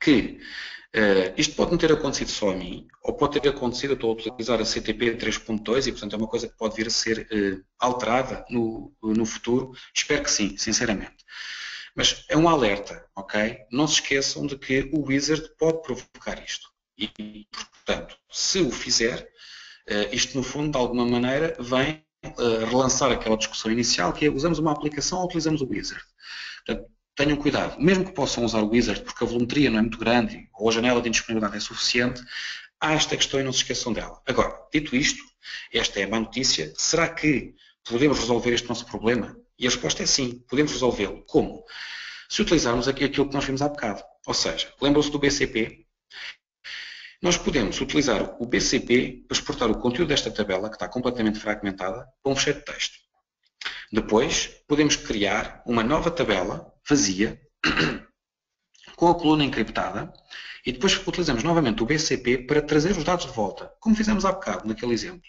Que Uh, isto pode não ter acontecido só a mim, ou pode ter acontecido, eu estou a utilizar a CTP 3.2 e, portanto, é uma coisa que pode vir a ser uh, alterada no, no futuro. Espero que sim, sinceramente. Mas é um alerta, ok? Não se esqueçam de que o Wizard pode provocar isto. E, portanto, se o fizer, uh, isto, no fundo, de alguma maneira, vem relançar aquela discussão inicial, que é usamos uma aplicação ou utilizamos o Wizard. Portanto, tenham cuidado. Mesmo que possam usar o Wizard, porque a volumetria não é muito grande ou a janela de indisponibilidade é suficiente, há esta questão e não se esqueçam dela. Agora, dito isto, esta é a má notícia, será que podemos resolver este nosso problema? E a resposta é sim, podemos resolvê-lo. Como? Se utilizarmos aqui aquilo que nós vimos há bocado. Ou seja, lembram-se do BCP? Nós podemos utilizar o BCP para exportar o conteúdo desta tabela, que está completamente fragmentada, para um fecheiro de texto. Depois, podemos criar uma nova tabela vazia com a coluna encriptada e depois utilizamos novamente o BCP para trazer os dados de volta, como fizemos há bocado naquele exemplo.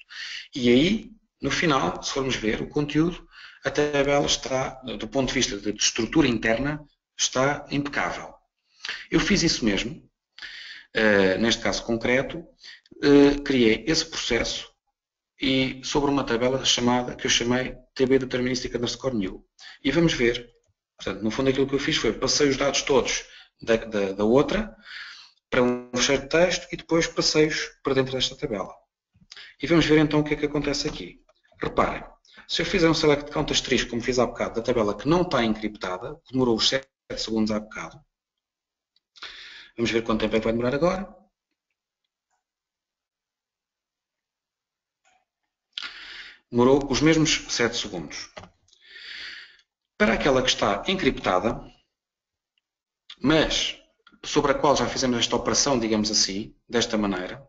E aí, no final, se formos ver o conteúdo, a tabela está, do ponto de vista de estrutura interna, está impecável. Eu fiz isso mesmo, uh, neste caso concreto, uh, criei esse processo e sobre uma tabela chamada, que eu chamei TB Deterministic underscore new. E vamos ver, portanto, no fundo aquilo que eu fiz foi, passei os dados todos da, da, da outra para um fecheiro de texto e depois passei-os para dentro desta tabela. E vamos ver então o que é que acontece aqui. Reparem, se eu fizer um select count asterisco, como fiz há bocado, da tabela que não está encriptada, que demorou os 7 segundos há bocado, vamos ver quanto tempo é que vai demorar agora. demorou os mesmos 7 segundos. Para aquela que está encriptada, mas sobre a qual já fizemos esta operação, digamos assim, desta maneira,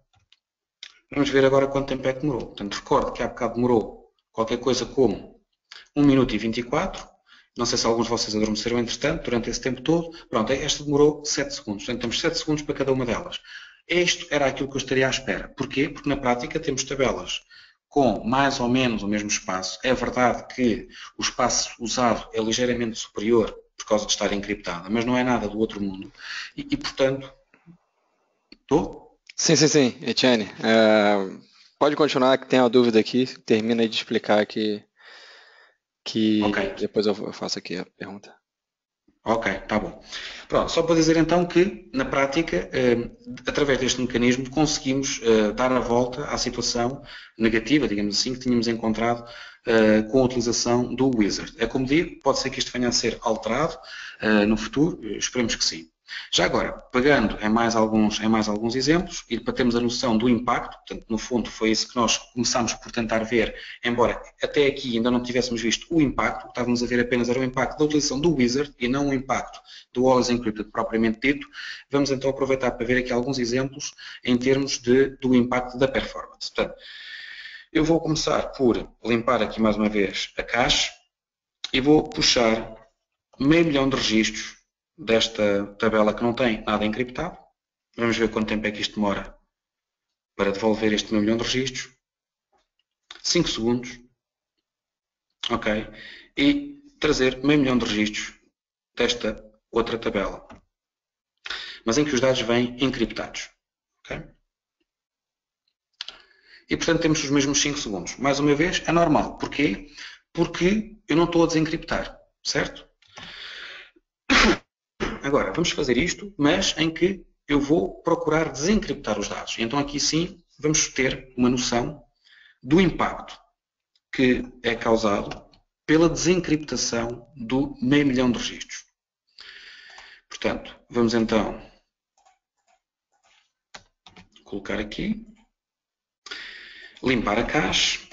vamos ver agora quanto tempo é que demorou. Portanto, recordo que há bocado demorou qualquer coisa como 1 minuto e 24, não sei se alguns de vocês adormeceram entretanto, durante esse tempo todo. Pronto, esta demorou 7 segundos. Portanto, temos 7 segundos para cada uma delas. Isto era aquilo que eu estaria à espera. Porquê? Porque na prática temos tabelas com mais ou menos o mesmo espaço. É verdade que o espaço usado é ligeiramente superior por causa de estar encriptada, mas não é nada do outro mundo. E, e portanto, estou? Sim, sim, sim, Etienne. É, pode continuar, que tem a dúvida aqui. Termina de explicar que, que okay. depois eu faço aqui a pergunta. Ok, tá bom. Pronto, só para dizer então que, na prática, eh, através deste mecanismo, conseguimos eh, dar a volta à situação negativa, digamos assim, que tínhamos encontrado eh, com a utilização do Wizard. É como digo, pode ser que isto venha a ser alterado no futuro, esperemos que sim. Já agora, pegando em mais alguns, em mais alguns exemplos, e para termos a noção do impacto, portanto, no fundo foi isso que nós começámos por tentar ver, embora até aqui ainda não tivéssemos visto o impacto, estávamos a ver apenas era o impacto da utilização do Wizard e não o impacto do Always Encrypted propriamente dito, vamos então aproveitar para ver aqui alguns exemplos em termos de, do impacto da performance. Portanto, eu vou começar por limpar aqui mais uma vez a cache e vou puxar meio milhão de registros desta tabela que não tem nada encriptado. Vamos ver quanto tempo é que isto demora para devolver este meio milhão de registros. 5 segundos. Ok. E trazer meio milhão de registros desta outra tabela. Mas em que os dados vêm encriptados. Ok. E portanto temos os mesmos 5 segundos. Mais uma vez, é normal. Porquê? Porque eu não estou a desencriptar. Certo? Agora, vamos fazer isto, mas em que eu vou procurar desencriptar os dados. Então aqui sim vamos ter uma noção do impacto que é causado pela desencriptação do meio milhão de registros. Portanto, vamos então colocar aqui, limpar a cache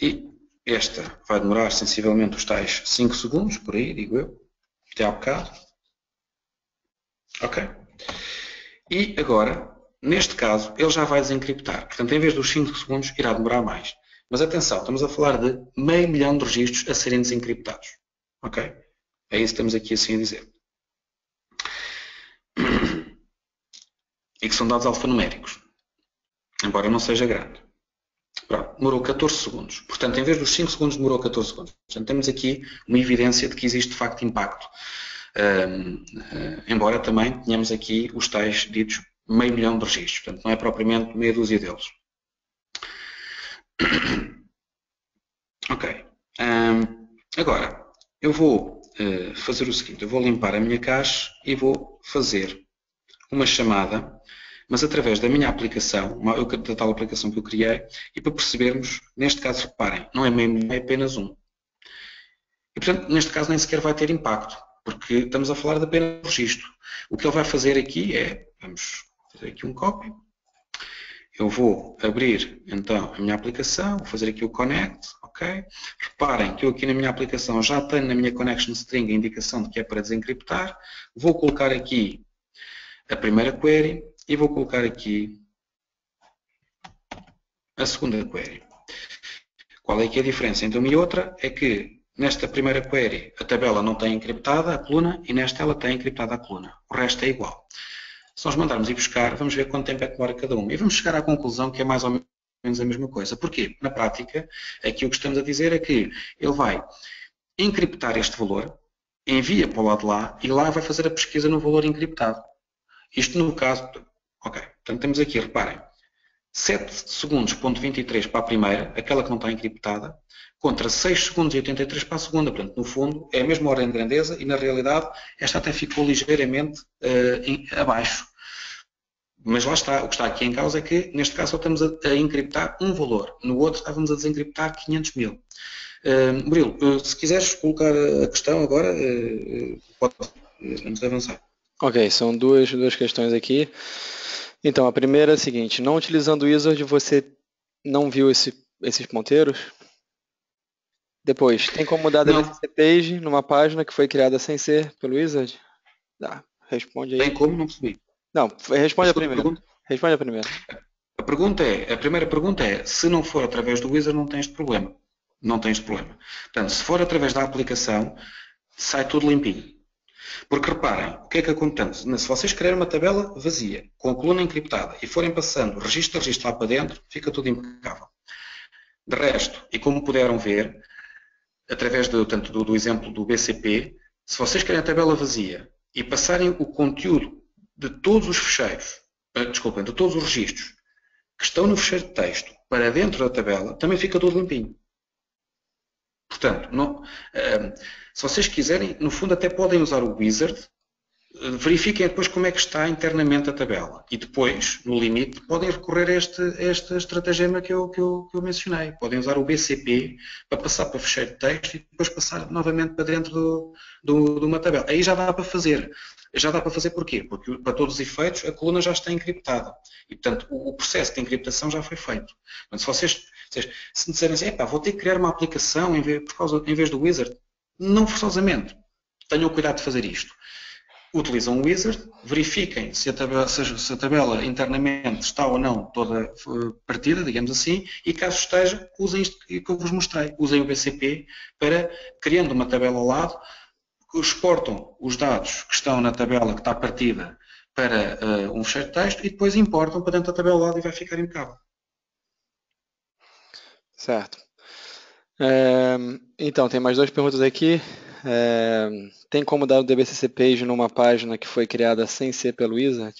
e esta vai demorar sensivelmente os tais 5 segundos, por aí, digo eu, até há bocado. Ok? E agora, neste caso, ele já vai desencriptar. Portanto, em vez dos 5 segundos, irá demorar mais. Mas atenção, estamos a falar de meio milhão de registros a serem desencriptados. Ok? É isso que estamos aqui assim a dizer. E que são dados alfanuméricos. Embora não seja grande. Pronto, demorou 14 segundos. Portanto, em vez dos 5 segundos, demorou 14 segundos. Portanto, temos aqui uma evidência de que existe de facto impacto. Um, uh, embora também tenhamos aqui os tais ditos meio milhão de registros. Portanto, não é propriamente meia dúzia deles. ok. Um, agora, eu vou uh, fazer o seguinte. Eu vou limpar a minha cache e vou fazer uma chamada mas através da minha aplicação, uma, da tal aplicação que eu criei, e para percebermos, neste caso, reparem, não é meio, é apenas um. E, portanto, neste caso nem sequer vai ter impacto, porque estamos a falar de apenas registro. O que ele vai fazer aqui é, vamos fazer aqui um copy, eu vou abrir então a minha aplicação, vou fazer aqui o connect, ok? Reparem que eu aqui na minha aplicação já tenho na minha connection string a indicação de que é para desencriptar, vou colocar aqui a primeira query, e vou colocar aqui a segunda query. Qual é que é a diferença entre uma e outra? É que nesta primeira query a tabela não tem encriptada a coluna e nesta ela tem encriptada a coluna. O resto é igual. Se nós mandarmos ir buscar, vamos ver quanto tempo é que demora cada uma. E vamos chegar à conclusão que é mais ou menos a mesma coisa. Porquê? Na prática, aqui o que estamos a dizer é que ele vai encriptar este valor, envia para o lado de lá e lá vai fazer a pesquisa no valor encriptado. Isto no caso, Ok, portanto temos aqui, reparem, 7 segundos, ponto 23 para a primeira, aquela que não está encriptada, contra 6 segundos e 83 para a segunda. Portanto, no fundo, é a mesma ordem de grandeza e, na realidade, esta até ficou ligeiramente uh, em, abaixo. Mas lá está, o que está aqui em causa é que, neste caso, só estamos a, a encriptar um valor. No outro, estávamos a desencriptar 500 mil. Uh, Murilo, uh, se quiseres colocar a questão agora, uh, pode, de avançar. Ok, são duas, duas questões aqui. Então, a primeira é a seguinte: não utilizando o Wizard, você não viu esse, esses ponteiros? Depois, tem como mudar a DLCC page numa página que foi criada sem ser pelo Wizard? Dá, responde aí. Tem como? Não percebi. Não, responde a primeira. Pergunta? Responde a primeira. A pergunta é, a primeira pergunta é, se não for através do Wizard não tens problema. Não tens problema. Portanto, se for através da aplicação, sai tudo limpinho. Porque reparem, o que é que acontece? Se vocês querem uma tabela vazia, com a coluna encriptada, e forem passando registro a registro lá para dentro, fica tudo impecável. De resto, e como puderam ver, através do, tanto do, do exemplo do BCP, se vocês querem a tabela vazia e passarem o conteúdo de todos os fecheiros, eh, desculpem, de todos os registros que estão no fecheiro de texto para dentro da tabela, também fica tudo limpinho. Portanto, não, uh, se vocês quiserem, no fundo até podem usar o wizard, verifiquem depois como é que está internamente a tabela e depois, no limite, podem recorrer a este, a este estratagema que eu, que, eu, que eu mencionei. Podem usar o BCP para passar para fecheiro de texto e depois passar novamente para dentro do, do, de uma tabela. Aí já dá para fazer. Já dá para fazer porquê? Porque, para todos os efeitos, a coluna já está encriptada. E, portanto, o, processo de encriptação já foi feito. Portanto, se vocês, se me disserem assim, vou ter que criar uma aplicação em vez, por causa, em vez do Wizard, não forçosamente. Tenham cuidado de fazer isto. Utilizam o Wizard, verifiquem se a, tabela, se a tabela internamente está ou não toda eh, partida, digamos assim, e caso esteja, usem isto que eu vos mostrei. Usem o BCP para, criando uma tabela ao lado, exportam os dados que estão na tabela que está partida para uh, um fecheiro de texto e depois importam para dentro da tabela lado e vai ficar impecável. Certo. É, então, tem mais duas perguntas aqui. É, tem como dar o DBCC Page numa página que foi criada sem ser pelo Wizard?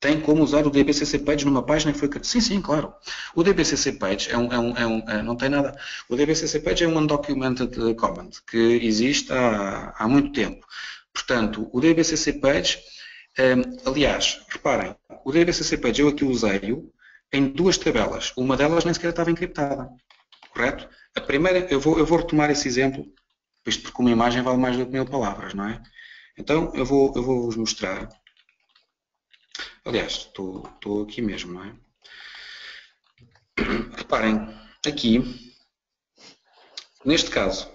tem como usar o DBCC Page numa página que foi Sim, sim, claro. O DBCC Page é um, é um, é um é, não tem nada. O DBCC Page é um undocumented comment que existe há, há muito tempo. Portanto, o DBCC Page, é, aliás, reparem, o DBCC Page eu aqui usei-o em duas tabelas. Uma delas nem sequer estava encriptada. Correto? A primeira, eu vou, eu vou retomar esse exemplo, isto porque uma imagem vale mais do que mil palavras, não é? Então, eu vou, eu vou vos mostrar Aliás, estou, aqui mesmo, não é? Reparem, aqui, neste caso,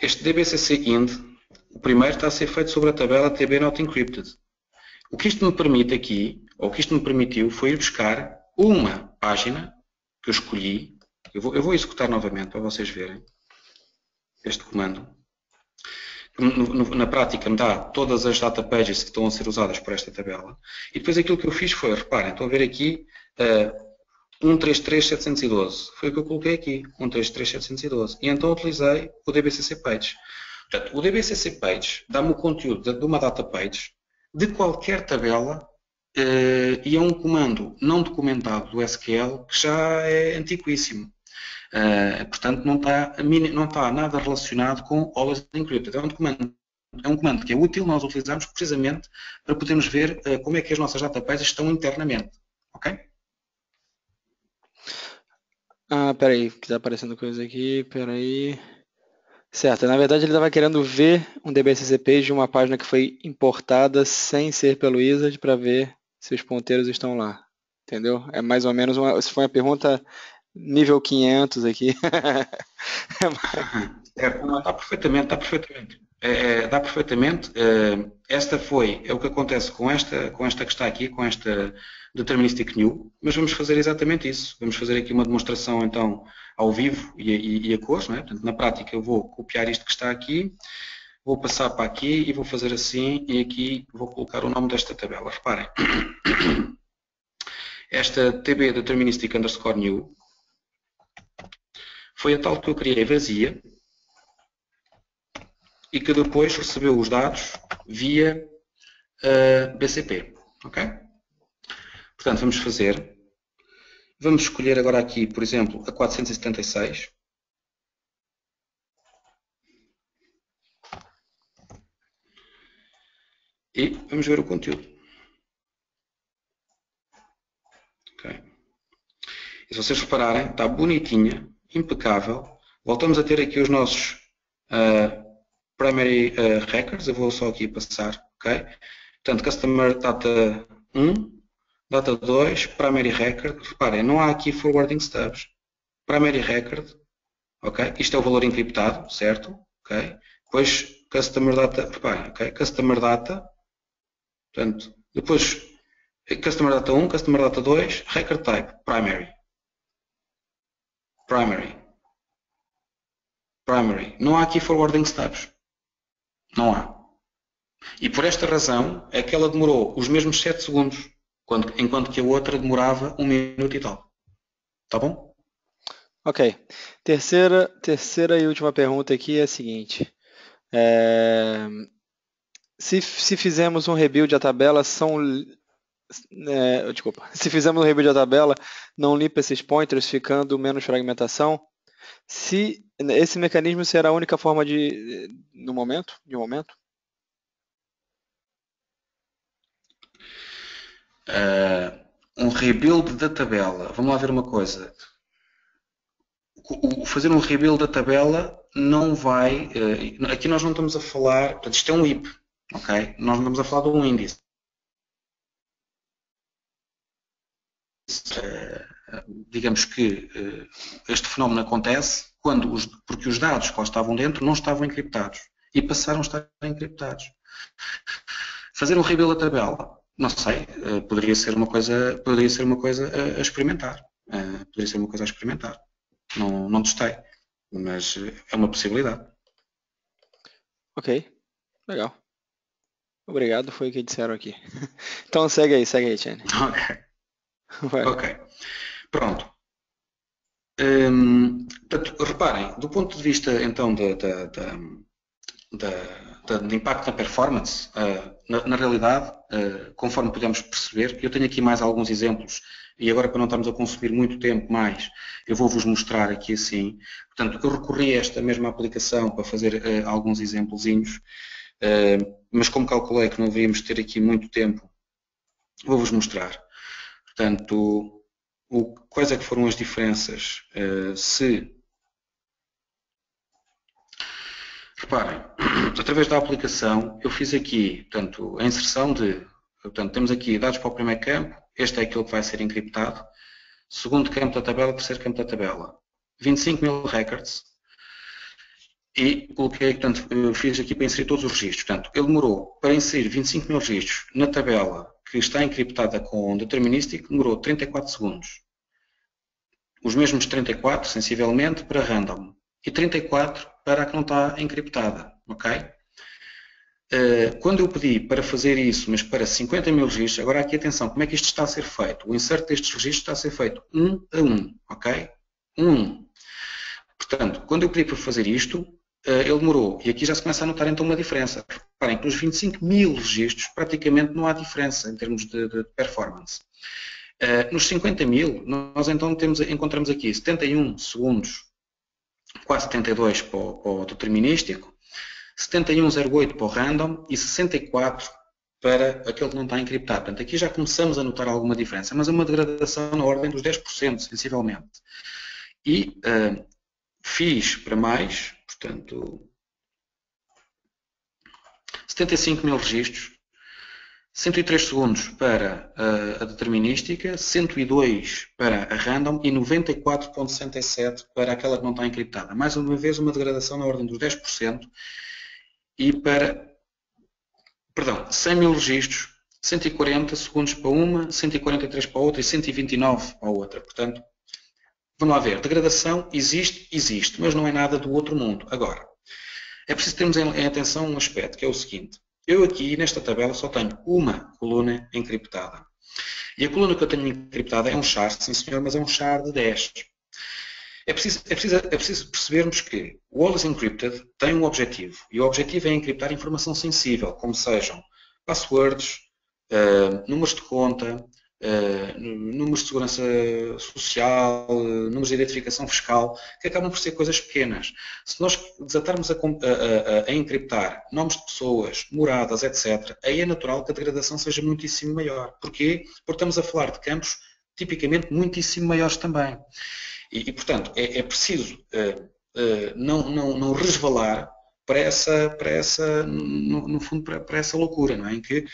este DBCC IND, o primeiro está a ser feito sobre a tabela TB Not Encrypted. O que isto me permite aqui, ou o que isto me permitiu, foi ir buscar uma página que eu escolhi. Eu vou, eu vou executar novamente para vocês verem este comando na prática me dá todas as data pages que estão a ser usadas por esta tabela. E depois aquilo que eu fiz foi, reparem, estão a ver aqui uh, 133712. Foi o que eu coloquei aqui, 133712. E então utilizei o DBCC Page. Portanto, o DBCC Page dá-me o conteúdo de uma data page de qualquer tabela uh, e é um comando não documentado do SQL que já é antiquíssimo. Uh, portanto, não está, não está nada relacionado com Always Encrypted. É um é um comando que é útil, nós utilizamos precisamente para podermos ver uh, como é que as nossas databases estão internamente. Ok? Ah, peraí, que está aparecendo coisa aqui, peraí. Certo, na verdade ele estava querendo ver um DBCC page de uma página que foi importada sem ser pelo Wizard para ver se os ponteiros estão lá. Entendeu? É mais ou menos uma. Se foi uma pergunta nível 500 aqui. é, dá perfeitamente, dá perfeitamente. É, é, dá perfeitamente. É, esta foi, é o que acontece com esta, com esta que está aqui, com esta Deterministic New, mas vamos fazer exatamente isso. Vamos fazer aqui uma demonstração então ao vivo e, e, e a cores, não é? Portanto, na prática eu vou copiar isto que está aqui, vou passar para aqui e vou fazer assim e aqui vou colocar o nome desta tabela. Reparem. Esta TB Deterministic underscore New foi a tal que eu criei vazia e que depois recebeu os dados via uh, BCP. Ok? Portanto, vamos fazer. Vamos escolher agora aqui, por exemplo, a 476. E vamos ver o conteúdo. Ok. E se vocês repararem, está bonitinha impecável. Voltamos a ter aqui os nossos uh, primary uh, records, eu vou só aqui passar, ok? Portanto, customer data 1, data 2, primary record, reparem, não há aqui forwarding stubs. Primary record, ok? Isto é o valor encriptado, certo? Ok? Depois, customer data, reparem, ok? Customer data, portanto, depois, customer data 1, customer data 2, record type, primary primary. Primary. Não há aqui forwarding stubs. Não há. E por esta razão é que ela demorou os mesmos 7 segundos, enquanto que a outra demorava um minuto e tal. Tá bom? Ok. Terceira, terceira e última pergunta aqui é a seguinte. É, se, se fizermos um rebuild da tabela, são é, desculpa, se fizermos um rebuild da tabela, não limpa esses pointers, ficando menos fragmentação. Se esse mecanismo será a única forma de no momento, de momento? Uh, um rebuild da tabela. Vamos lá ver uma coisa. O, fazer um rebuild da tabela não vai. Uh, aqui nós não estamos a falar. Portanto, isto é um IP, ok? Nós não estamos a falar de um índice. Uh, digamos que este fenómeno acontece quando os, porque os dados que lá estavam dentro não estavam encriptados e passaram a estar encriptados. Fazer um rebuild da tabela não sei, eh, poderia ser uma coisa, poderia ser uma coisa a, experimentar. Eh, poderia ser uma coisa a experimentar. Não, não testei, mas eh, é uma possibilidade. Ok, legal. Obrigado, foi o que disseram aqui. Então segue aí, segue aí, Chane. Ok. Vai. Ok. Pronto. Hum, portanto, reparem, do ponto de vista então da, da, da, da de impacto na performance, uh, na, na, realidade, uh, conforme podemos perceber, eu tenho aqui mais alguns exemplos e agora para não estarmos a consumir muito tempo mais, eu vou-vos mostrar aqui assim. Portanto, eu recorri a esta mesma aplicação para fazer uh, alguns exemplozinhos, mas como calculei que não deveríamos ter aqui muito tempo, vou-vos mostrar. Portanto, o, quais é que foram as diferenças se Reparem, através da aplicação eu fiz aqui, portanto, a inserção de, portanto, temos aqui dados para o primeiro campo, este é aquilo que vai ser encriptado, segundo campo da tabela, terceiro campo da tabela, 25 mil records, e coloquei, portanto, fiz aqui para inserir todos os registros. Portanto, ele demorou para inserir 25 mil registros na tabela que está encriptada com determinístico, demorou 34 segundos. Os mesmos 34, sensivelmente, para random. E 34 para a que não está encriptada, ok? Uh, quando eu pedi para fazer isso, mas para 50 mil registros, agora aqui atenção, como é que isto está a ser feito? O insert destes registros está a ser feito um a um, ok? Um a um. Portanto, quando eu pedi para fazer isto, ele demorou. E aqui já se começa a notar então uma diferença. Reparem que nos 25 mil registros praticamente não há diferença em termos de, de performance. Uh, nos 50 mil, nós então temos, encontramos aqui 71 segundos quase 72 para o, para o determinístico, 7108 para o random e 64 para aquele que não está encriptado. Portanto, aqui já começamos a notar alguma diferença, mas é uma degradação na ordem dos 10%, sensivelmente. E uh, fiz para mais, portanto, 75 mil registros, 103 segundos para a, determinística, 102 para a random e 94.67 para aquela que não está encriptada. Mais uma vez, uma degradação na ordem dos 10% e para, perdão, 100 mil registros, 140 segundos para uma, 143 para outra e 129 para outra. Portanto, vamos lá ver, degradação existe, existe, mas não é nada do outro mundo. Agora, é preciso termos em atenção um aspecto, que é o seguinte. Eu aqui nesta tabela só tenho uma coluna encriptada. E a coluna que eu tenho encriptada é um char, sim senhor, mas é um char de 10. É preciso, é, preciso, é preciso, percebermos que o Always Encrypted tem um objetivo. E o objetivo é encriptar informação sensível, como sejam passwords, uh, números de conta, uh, números de segurança social, uh, números de identificação fiscal, que acabam por ser coisas pequenas. Se nós desatarmos a, a, a, a, encriptar nomes de pessoas, moradas, etc., aí é natural que a degradação seja muitíssimo maior. Porquê? Porque estamos a falar de campos tipicamente muitíssimo maiores também. E, e portanto, é, é preciso uh, não, não, não resvalar para essa, para essa no, no fundo, para, para, essa loucura, não é? em que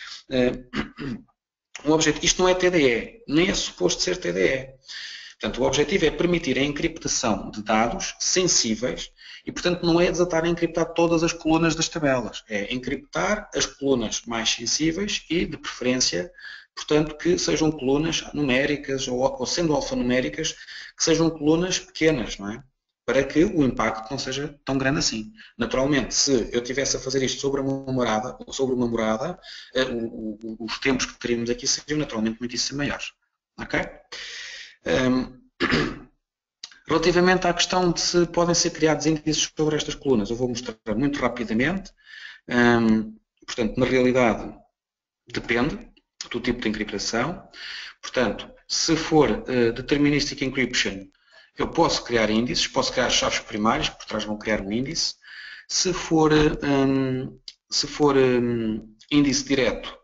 um objetivo, isto não é TDE, nem é suposto ser TDE. Portanto, o objetivo é permitir a encriptação de dados sensíveis e, portanto, não é desatar a encriptar todas as colunas das tabelas. É encriptar as colunas mais sensíveis e, de preferência, portanto, que sejam colunas numéricas ou, ou sendo alfanuméricas, que sejam colunas pequenas, não é? Para que o impacto não seja tão grande assim. Naturalmente, se eu tivesse a fazer isto sobre uma morada, sobre uma morada eh, os tempos que teríamos aqui seriam naturalmente muitíssimo maiores. Ok? Um, relativamente à questão de se podem ser criados índices sobre estas colunas, eu vou mostrar muito rapidamente. Um, portanto, na realidade, depende do tipo de encriptação. Portanto, se for uh, Deterministic Encryption, eu posso criar índices, posso criar chaves primárias, por trás vão criar um índice. Se for, um, se for um, índice direto,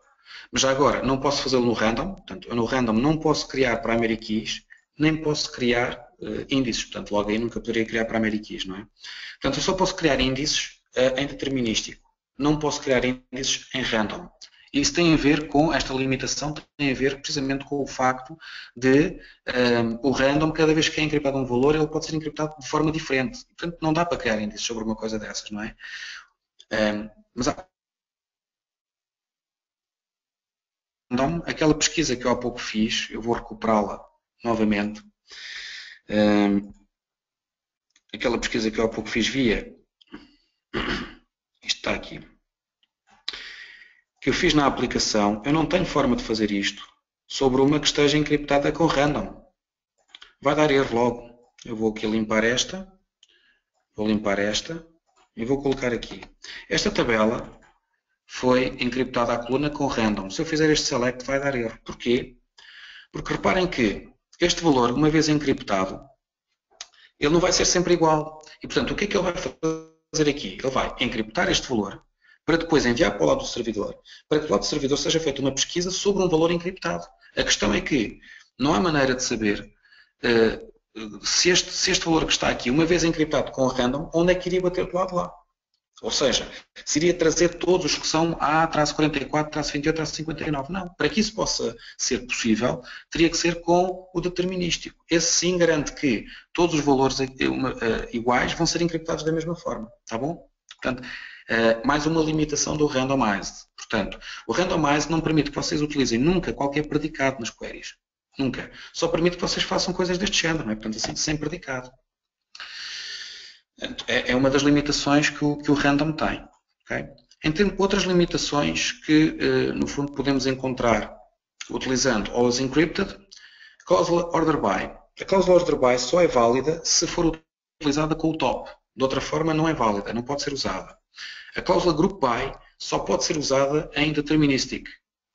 mas já agora não posso fazê-lo no random, portanto, eu no random não posso criar primary keys, nem posso criar uh, índices, portanto, logo aí nunca poderia criar primary keys, não é? Portanto, eu só posso criar índices uh, em determinístico, não posso criar índices em random. Isso tem a ver com, esta limitação tem a ver precisamente com o facto de um, o random, cada vez que é encriptado um valor, ele pode ser encriptado de forma diferente. Portanto, não dá para criar índices sobre uma coisa dessas, não é? Um, mas há random, aquela pesquisa que eu há pouco fiz, eu vou recuperá-la novamente. Um, aquela pesquisa que eu há pouco fiz via, isto está aqui, que eu fiz na aplicação, eu não tenho forma de fazer isto sobre uma que esteja encriptada com random. Vai dar erro logo. Eu vou aqui limpar esta, vou limpar esta e vou colocar aqui. Esta tabela foi encriptada à coluna com random. Se eu fizer este select vai dar erro. Porquê? Porque reparem que este valor, uma vez encriptado, ele não vai ser sempre igual. E portanto, o que é que ele vai fazer aqui? Ele vai encriptar este valor para depois enviar para o lado do servidor, para que do lado do servidor seja feita uma pesquisa sobre um valor encriptado. A questão é que não há maneira de saber uh, se, este, se, este, valor que está aqui, uma vez encriptado com random, onde é que iria bater do lado lá. Ou seja, se iria trazer todos os que são A-44, 28, 59. Não. Para que isso possa ser possível, teria que ser com o determinístico. Esse sim garante que todos os valores uh, iguais vão ser encriptados da mesma forma. Tá bom? Portanto, uh, mais uma limitação do randomized. Portanto, o randomized não permite que vocês utilizem nunca qualquer predicado nas queries. Nunca. Só permite que vocês façam coisas deste género, não é? Portanto, assim, sem predicado. É, é uma das limitações que o, que o random tem. Okay? Então, outras limitações que, uh, no fundo, podemos encontrar utilizando always encrypted, cláusula order by. A cláusula order by só é válida se for utilizada com o top. De outra forma, não é válida, não pode ser usada. A cláusula group by só pode ser usada em deterministic.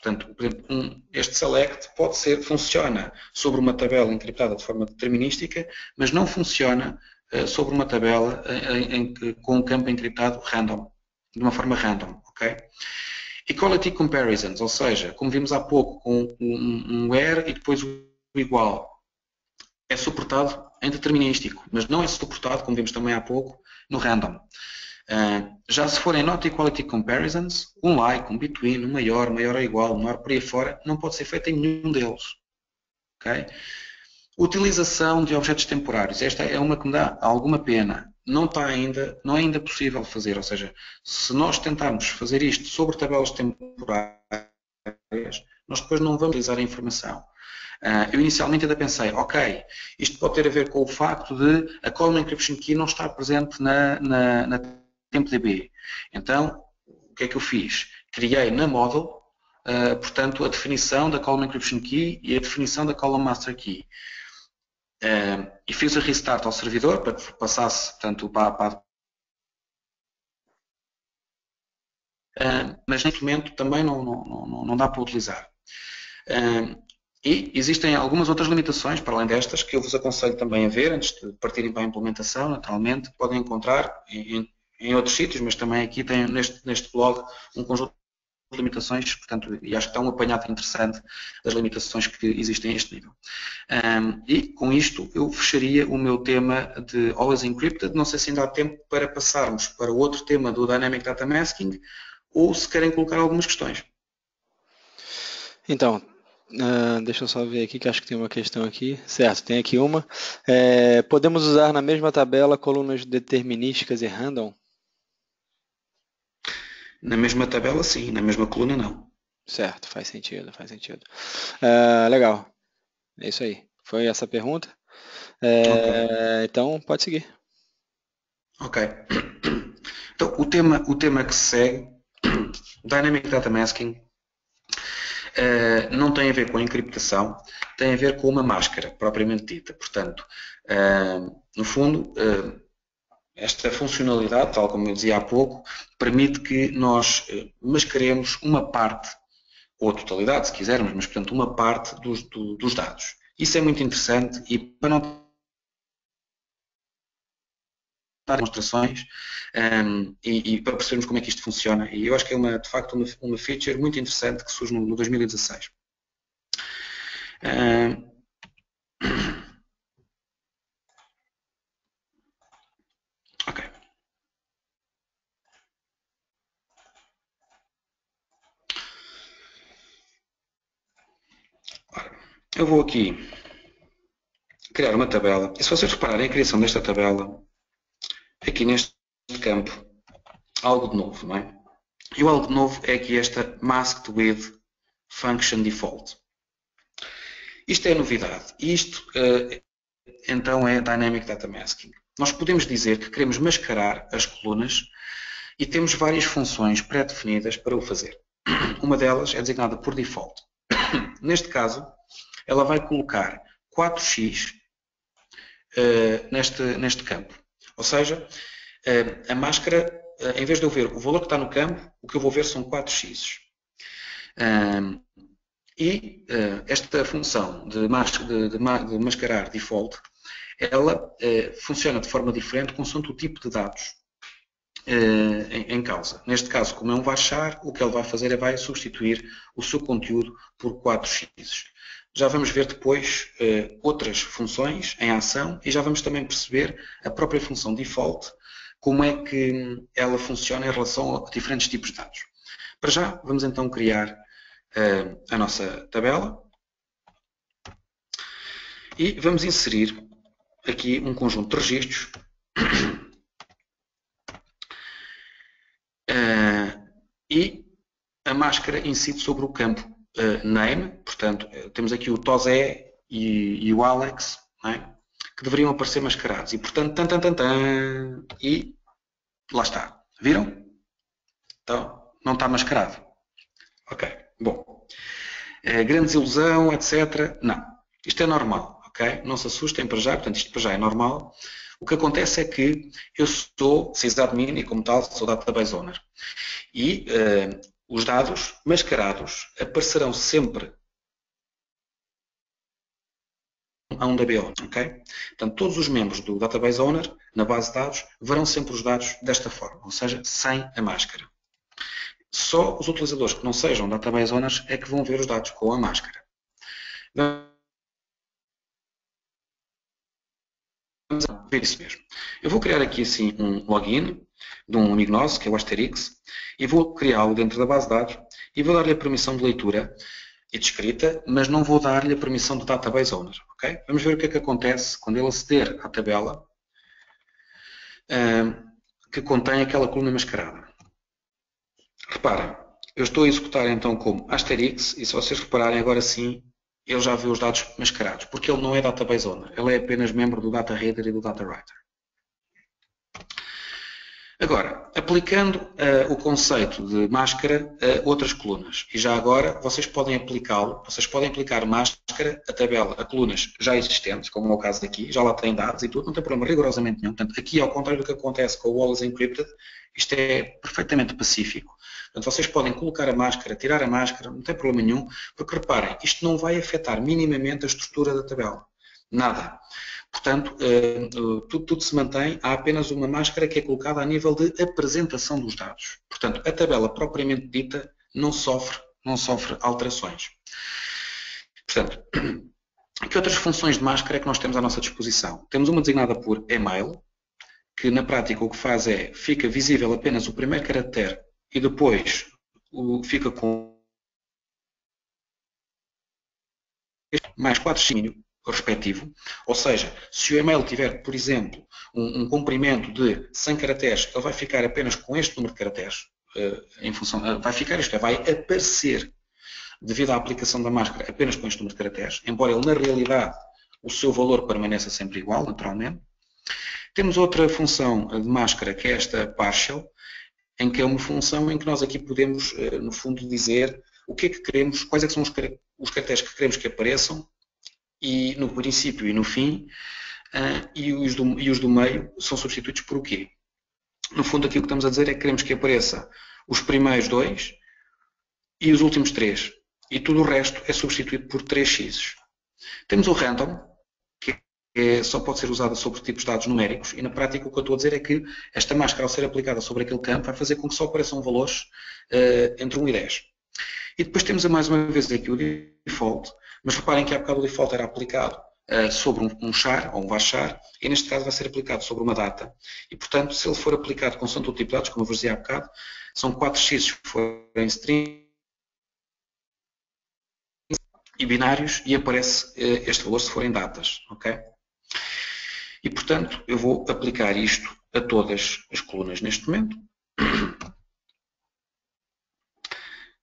Portanto, um, este select pode ser, funciona sobre uma tabela encriptada de forma determinística, mas não funciona uh, sobre uma tabela em, em, com um campo encriptado random, de uma forma random. Okay? Equality comparisons, ou seja, como vimos há pouco, com um, um where e depois o igual, é suportado em determinístico, mas não é suportado, como vimos também há pouco, no random. Uh, já se forem not equality comparisons, um like, um between, um maior, maior ou igual, maior por aí fora, não pode ser feito em nenhum deles. Okay? Utilização de objetos temporários. Esta é uma que me dá alguma pena. Não está ainda, não é ainda possível fazer. Ou seja, se nós tentarmos fazer isto sobre tabelas temporárias, nós depois não vamos utilizar a informação. Uh, eu inicialmente ainda pensei, ok, isto pode ter a ver com o facto de a column encryption key não estar presente na, na, na TempDB. Então, o que é que eu fiz? Criei na model, uh, portanto, a definição da column encryption key e a definição da column master key. Uh, e fiz a restart ao servidor para que passasse portanto, para, para uh, mas neste momento também não, não, não, não dá para utilizar. E existem algumas outras limitações, para além destas, que eu vos aconselho também a ver, antes de partirem para a implementação, naturalmente, podem encontrar em, em outros sítios, mas também aqui tem neste, neste blog um conjunto de limitações, portanto, e acho que está um apanhado interessante das limitações que existem a este nível. Um, e com isto eu fecharia o meu tema de Always Encrypted, não sei se ainda há tempo para passarmos para o outro tema do Dynamic Data Masking, ou se querem colocar algumas questões. Então, Uh, deixa eu só ver aqui que acho que tem uma questão aqui. Certo, tem aqui uma. É, podemos usar na mesma tabela colunas determinísticas e random? Na mesma tabela, sim. Na mesma coluna, não. Certo, faz sentido, faz sentido. Uh, legal. É isso aí. Foi essa a pergunta. É, okay. Então, pode seguir. Ok. Então, o tema, o tema que se segue, Dynamic Data Masking, uh, não tem a ver com a encriptação, tem a ver com uma máscara, propriamente dita. Portanto, uh, no fundo, uh, esta funcionalidade, tal como eu dizia há pouco, permite que nós mascaremos uma parte, ou a totalidade, se quisermos, mas, portanto, uma parte dos, do, dos dados. Isso é muito interessante e para não demonstrações um, e, e, para percebermos como é que isto funciona. E eu acho que é uma, de facto uma, uma feature muito interessante que surge no, no 2016. Um, Eu vou aqui criar uma tabela. E se vocês repararem a criação desta tabela, aqui neste campo, algo de novo, não é? E o algo de novo é aqui esta masked with function default. Isto é novidade. Isto, uh, então, é Dynamic Data Masking. Nós podemos dizer que queremos mascarar as colunas e temos várias funções pré-definidas para o fazer. Uma delas é designada por default. Neste caso, ela vai colocar 4x uh, eh, neste, neste campo. Ou seja, uh, a máscara, uh, em vez de eu ver o valor que está no campo, o que eu vou ver são 4x. e esta função de, mas, de, de, de, mascarar default, ela funciona de forma diferente consoante o tipo de dados em, causa. Neste caso, como é um varchar, o que ele vai fazer é vai substituir o seu conteúdo por 4x. Já vamos ver depois uh, outras funções em ação e já vamos também perceber a própria função default, como é que ela funciona em relação a diferentes tipos de dados. Para já, vamos então criar uh, a nossa tabela e vamos inserir aqui um conjunto de registros uh, e a máscara incide sobre o campo uh, name, portanto, eh, temos aqui o Tosé e, e o Alex, é? que deveriam aparecer mascarados. E, portanto, tan, tan, tan, tan, e lá está. Viram? Então, não está mascarado. Ok, bom. Uh, grande desilusão, etc. Não. Isto é normal, ok? Não se assustem para já, portanto, isto para já é normal. O que acontece é que eu sou sysadmin e, como tal, sou database owner. E os dados mascarados aparecerão sempre a um DBO, ok? Portanto, todos os membros do Database Owner, na base de dados, verão sempre os dados desta forma, ou seja, sem a máscara. Só os utilizadores que não sejam Database Owners é que vão ver os dados com a máscara. Vamos ver isso mesmo. Eu vou criar aqui assim um login de um amigo nosso, que é o Asterix, e vou criá-lo dentro da base de dados e vou dar-lhe a permissão de leitura e de escrita, mas não vou dar-lhe a permissão do Database Owner. Okay? Vamos ver o que é que acontece quando ele aceder à tabela uh, que contém aquela coluna mascarada. Reparem, eu estou a executar então como Asterix, e se vocês repararem agora sim, ele já vê os dados mascarados, porque ele não é Database Owner, ele é apenas membro do Data Reader e do Data Writer. Agora, aplicando uh, o conceito de máscara a outras colunas, e já agora vocês podem aplicá-lo, vocês podem aplicar máscara a tabela a colunas já existentes, como é o caso daqui, já lá tem dados e tudo, não tem problema rigorosamente nenhum. Portanto, aqui, ao contrário do que acontece com o Wallace Encrypted, isto é perfeitamente pacífico. Portanto, vocês podem colocar a máscara, tirar a máscara, não tem problema nenhum, porque reparem, isto não vai afetar minimamente a estrutura da tabela. Nada. Portanto, eh, tudo, tudo, se mantém, há apenas uma máscara que é colocada a nível de apresentação dos dados. Portanto, a tabela propriamente dita não sofre, não sofre alterações. Portanto, que outras funções de máscara é que nós temos à nossa disposição? Temos uma designada por email, que na prática o que faz é, fica visível apenas o primeiro caractere e depois fica com mais quatro signos respectivo. Ou seja, se o e-mail tiver, por exemplo, um, um, comprimento de 100 caracteres, ele vai ficar apenas com este número de caracteres, uh, em função, uh, vai ficar, isto é, vai aparecer, devido à aplicação da máscara, apenas com este número de caracteres, embora ele, na realidade, o seu valor permaneça sempre igual, naturalmente. Temos outra função de máscara, que é esta partial, em que é uma função em que nós aqui podemos, no fundo, dizer o que é que queremos, quais é que são os, os caracteres que queremos que apareçam e no princípio e no fim, uh, e, os do, e os do meio são substituídos por o quê? No fundo, aqui o que estamos a dizer é que queremos que apareça os primeiros dois e os últimos três. E tudo o resto é substituído por 3x. Temos o random, que é, só pode ser usada sobre tipos de dados numéricos e na prática o que eu estou a dizer é que esta máscara ao ser aplicada sobre aquele campo vai fazer com que só apareçam valores uh, entre 1 e 10. E depois temos mais uma vez aqui o default, mas reparem que há bocado o default era aplicado uh, sobre um, um, char ou um varchar e neste caso vai ser aplicado sobre uma data e portanto se ele for aplicado com santo tipo de dados, como eu vos dizia há bocado, são 4 x que forem string e binários e aparece uh, este valor se forem datas, ok? E, portanto, eu vou aplicar isto a todas as colunas neste momento.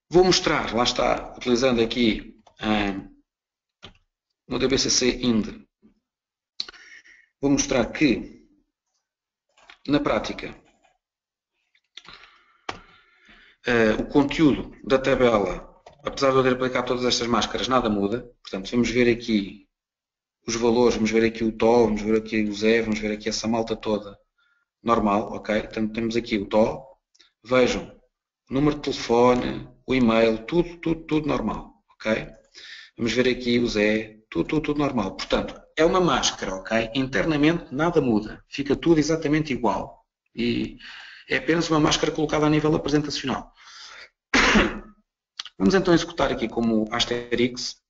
Vou mostrar, lá está, utilizando aqui uh, no DBCC IND, vou mostrar que, na prática, uh, o conteúdo da tabela, apesar de eu ter aplicado todas estas máscaras, nada muda. Portanto, vamos ver aqui os valores, vamos ver aqui o TO, vamos ver aqui o Zé, vamos ver aqui essa malta toda normal, ok? Portanto, temos aqui o TO, vejam, o número de telefone, o e-mail, tudo, tudo, tudo normal, ok? Vamos ver aqui o Zé, tudo, tudo, tudo normal. Portanto, é uma máscara, ok? Internamente nada muda, fica tudo exatamente igual. E é apenas uma máscara colocada a nível apresentacional. Vamos então executar aqui como Asterix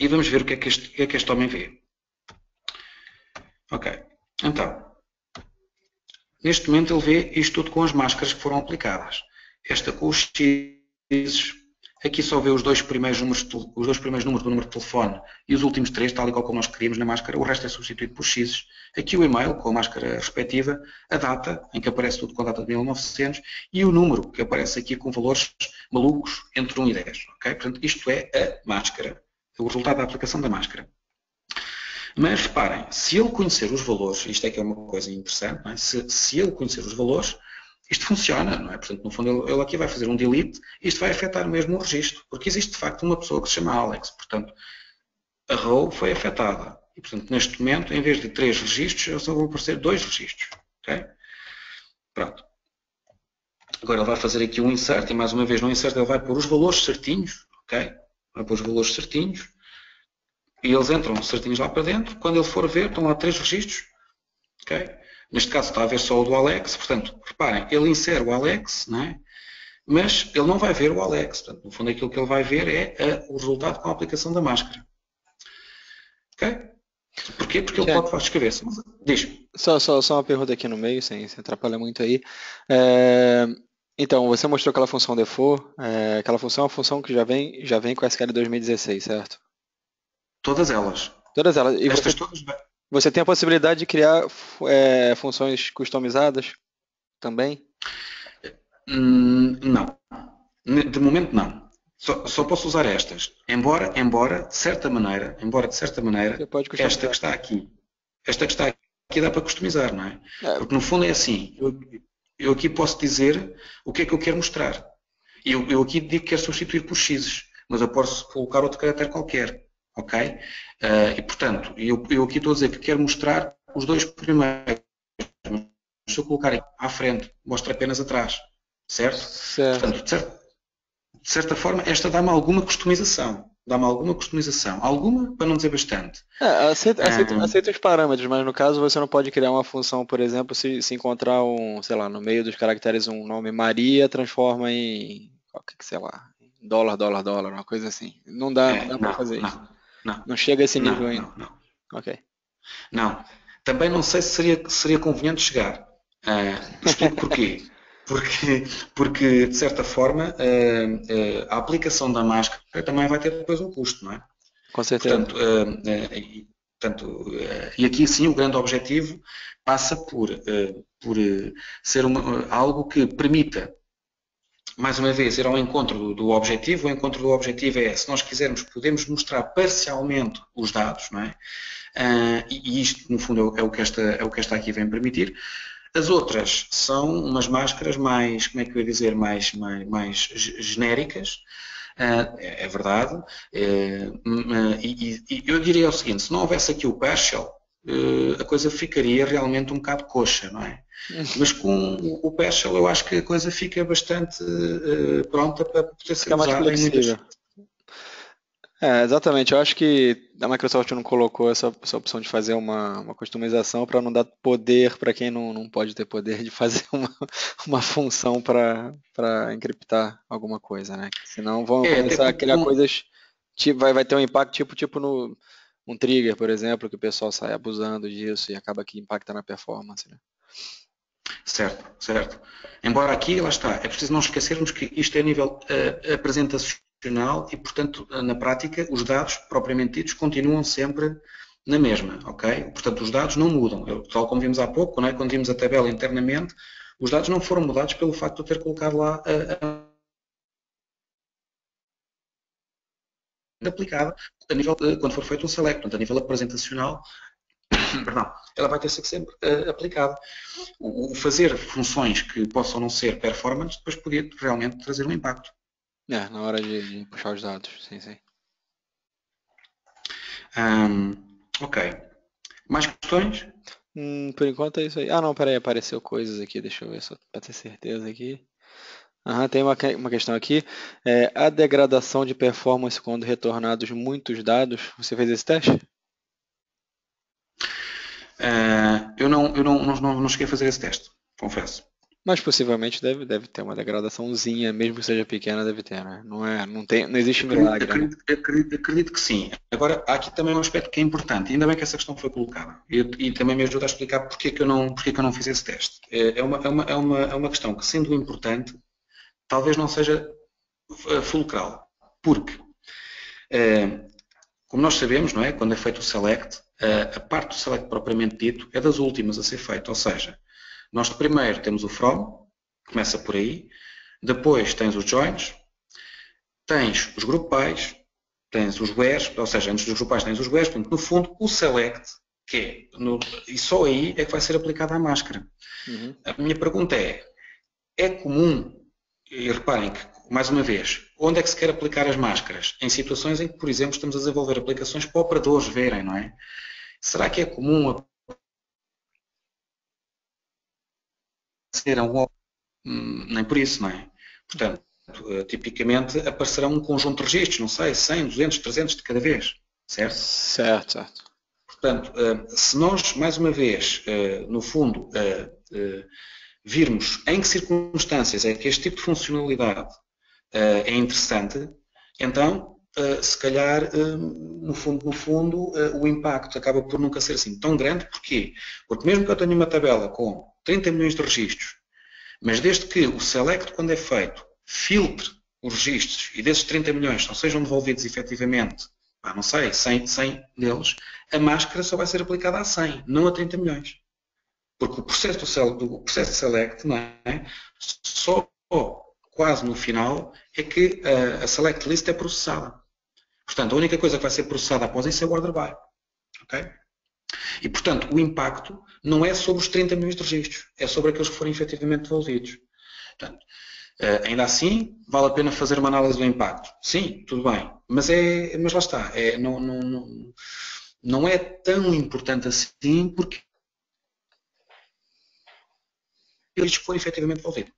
e vamos ver o que é que este, que é que este homem vê. Ok, então, neste momento ele vê isto tudo com as máscaras que foram aplicadas. Esta com os X, aqui só vê os dois primeiros números, os dois primeiros números do número de telefone e os últimos três, tal e qual como nós queríamos na máscara, o resto é substituído por X. Aqui o e-mail com a máscara respectiva, a data, em que aparece tudo com a data de 1900 e o número, que aparece aqui com valores malucos entre 1 e 10. Okay? Portanto, isto é a máscara o resultado da aplicação da máscara. Mas reparem, se ele conhecer os valores, isto é que é uma coisa interessante, é? se, se, ele conhecer os valores, isto funciona, não é? Portanto, no fundo, ele, aqui vai fazer um delete e isto vai afetar mesmo o registro, porque existe de facto uma pessoa que se chama Alex, portanto, a row foi afetada. E, portanto, neste momento, em vez de três registros, só vão aparecer dois registros. ok? Pronto. Agora ele vai fazer aqui um insert, e mais uma vez no insert ele vai pôr os valores certinhos, ok? vai pôr os valores certinhos e eles entram certinhos lá para dentro. Quando ele for ver, estão lá três registros. Okay? Neste caso está a ver só o do Alex, portanto, reparem, ele insere o Alex, não é? mas ele não vai ver o Alex. Portanto, no fundo, aquilo que ele vai ver é a, o resultado com a aplicação da máscara. Ok? Porquê? Porque ele pode escrever. Diz. Só, só, só uma pergunta aqui no meio, sem, sem atrapalhar muito aí. É, então, você mostrou aquela função default, é, aquela função é uma função que já vem, já vem com a SQL 2016, certo? Todas elas. Todas elas. E Estas você, todas... você tem a possibilidade de criar é, funções customizadas também? Hum, não. De momento não. Só, só, posso usar estas. Embora, embora, de certa maneira, embora de certa maneira, esta que está aqui, esta que está aqui dá para customizar, não é? é. Porque no fundo é assim, eu, eu aqui posso dizer o que é que eu quero mostrar. Eu, eu aqui digo que quero substituir por x, mas eu posso colocar outro caráter qualquer. Ok? Uh, e portanto, eu, eu aqui estou a dizer que quero mostrar os dois primeiros. Se eu colocar à frente, mostra apenas atrás. Certo? certo. Portanto, de, certa, de certa forma, esta dá-me alguma customização dá-me alguma customização. Alguma, para não dizer bastante. É, aceita, aceita, ah. aceita, os parâmetros, mas no caso você não pode criar uma função, por exemplo, se, se encontrar um, sei lá, no meio dos caracteres um nome Maria, transforma em, sei lá, dólar, dólar, dólar, uma coisa assim. Não dá, é, não dá para fazer não, isso. Não, não chega a esse nível não, ainda. Não, não. Ok. Não. Também não sei se seria, seria conveniente chegar. Uh, explico porquê. porque, porque de certa forma, eh, eh, a aplicação da máscara também vai ter depois um custo, não é? Com certeza. Portanto, eh, e, portanto, e aqui sim o grande objetivo passa por, por ser uma, algo que permita, mais uma vez, ir ao encontro do, do objetivo. O encontro do objetivo é, se nós quisermos, podemos mostrar parcialmente os dados, não é? e, isto, no fundo, é o que esta, é o que esta aqui vem permitir. As outras são umas máscaras mais, como é que eu ia dizer, mais, mais, mais genéricas, uh, é, verdade, uh, e, e, eu diria o seguinte, se não houvesse aqui o partial, uh, a coisa ficaria realmente um bocado coxa, não é? Mas com o partial eu acho que a coisa fica bastante pronta para poder ser em muitas... É, exatamente. Eu acho que a Microsoft não colocou essa, essa opção de fazer uma, uma customização para não dar poder para quem não, não pode ter poder de fazer uma, uma função para encriptar alguma coisa, né? Senão vão é, começar a criar um... coisas. Tipo, vai, vai ter um impacto tipo, tipo no um trigger, por exemplo, que o pessoal sai abusando disso e acaba que impacta na performance. Né? Certo, certo. Embora aqui, lá está, é preciso não esquecermos que isto é a nível uh, apresentacional e, portanto, na prática, os dados propriamente ditos continuam sempre na mesma, ok? Portanto, os dados não mudam. Eu, tal como vimos há pouco, né, quando vimos a tabela internamente, os dados não foram mudados pelo facto de eu ter colocado lá a, a aplicada a nível quando for feito um select, portanto, a nível apresentacional, perdão, ela vai ter que ser sempre uh, aplicada. O, o, fazer funções que possam não ser performance depois podia realmente trazer um impacto. É, na hora de, de puxar os dados, sim, sim. Um, ok. Mais questões? Hum, por enquanto é isso aí. Ah, não, peraí, apareceu coisas aqui, deixa eu ver só para ter certeza aqui. Uhum, tem uma, uma questão aqui. É, a degradação de performance quando retornados muitos dados, você fez esse teste? Uh, eu não, eu não, não, não cheguei a fazer esse teste, confesso. Mas possivelmente deve, deve ter uma degradaçãozinha, mesmo que seja pequena, deve ter, né? Não, é, não, tem, não existe milagre. Acredito, né? acredito, acredito, que sim. Agora, há aqui também um aspecto que é importante, ainda bem que essa questão foi colocada, e, e também me ajuda a explicar porque é que eu não, porque é que eu não fiz esse teste. É, é, uma, é, uma, é, uma, é uma questão que, sendo importante, talvez não seja eh, fulcral. Porque, eh, como nós sabemos, não é? quando é feito o select, a parte do select propriamente dito é das últimas a ser feita. Ou seja, nós primeiro temos o from, começa por aí, depois tens os joins, tens os grupais, tens os wheres, ou seja, antes dos grupais tens os wheres, portanto, no fundo, o select, que é, no, e só aí é que vai ser aplicada a máscara. Uhum. A minha pergunta é, é comum e reparem que, mais uma vez, onde é que se quer aplicar as máscaras? Em situações em que, por exemplo, estamos a desenvolver aplicações para operadores verem, não é? Será que é comum um hum, nem por isso, não é? Portanto, eh, tipicamente aparecerá um conjunto de registros, não sei, 100, 200, 300 de cada vez, certo? Certo, certo. Portanto, eh, se nós, mais uma vez, eh, no fundo, virmos em que circunstâncias é que este tipo de funcionalidade é interessante, então, uh, se calhar, uh, no fundo, no fundo o impacto acaba por nunca ser assim tão grande. Porquê? Porque mesmo que eu tenha uma tabela com 30 milhões de registros, mas desde que o select, quando é feito, filtre os registros e desses 30 milhões não sejam devolvidos efetivamente, não sei, 100, 100 deles, a máscara só vai ser aplicada a 100, não a 30 milhões. Porque o processo, do, do processo de select, não é? só quase no final é que a, select list é processada. Portanto, a única coisa que vai ser processada após isso é o order by. Okay? E, portanto, o impacto não é sobre os 30 milhões de registros, é sobre aqueles que forem efetivamente devolvidos. Portanto, ainda assim, vale a pena fazer uma análise do impacto. Sim, tudo bem. Mas, é, mas lá está. É, não, não, não, não é tão importante assim porque eles foram efetivamente devolvidos.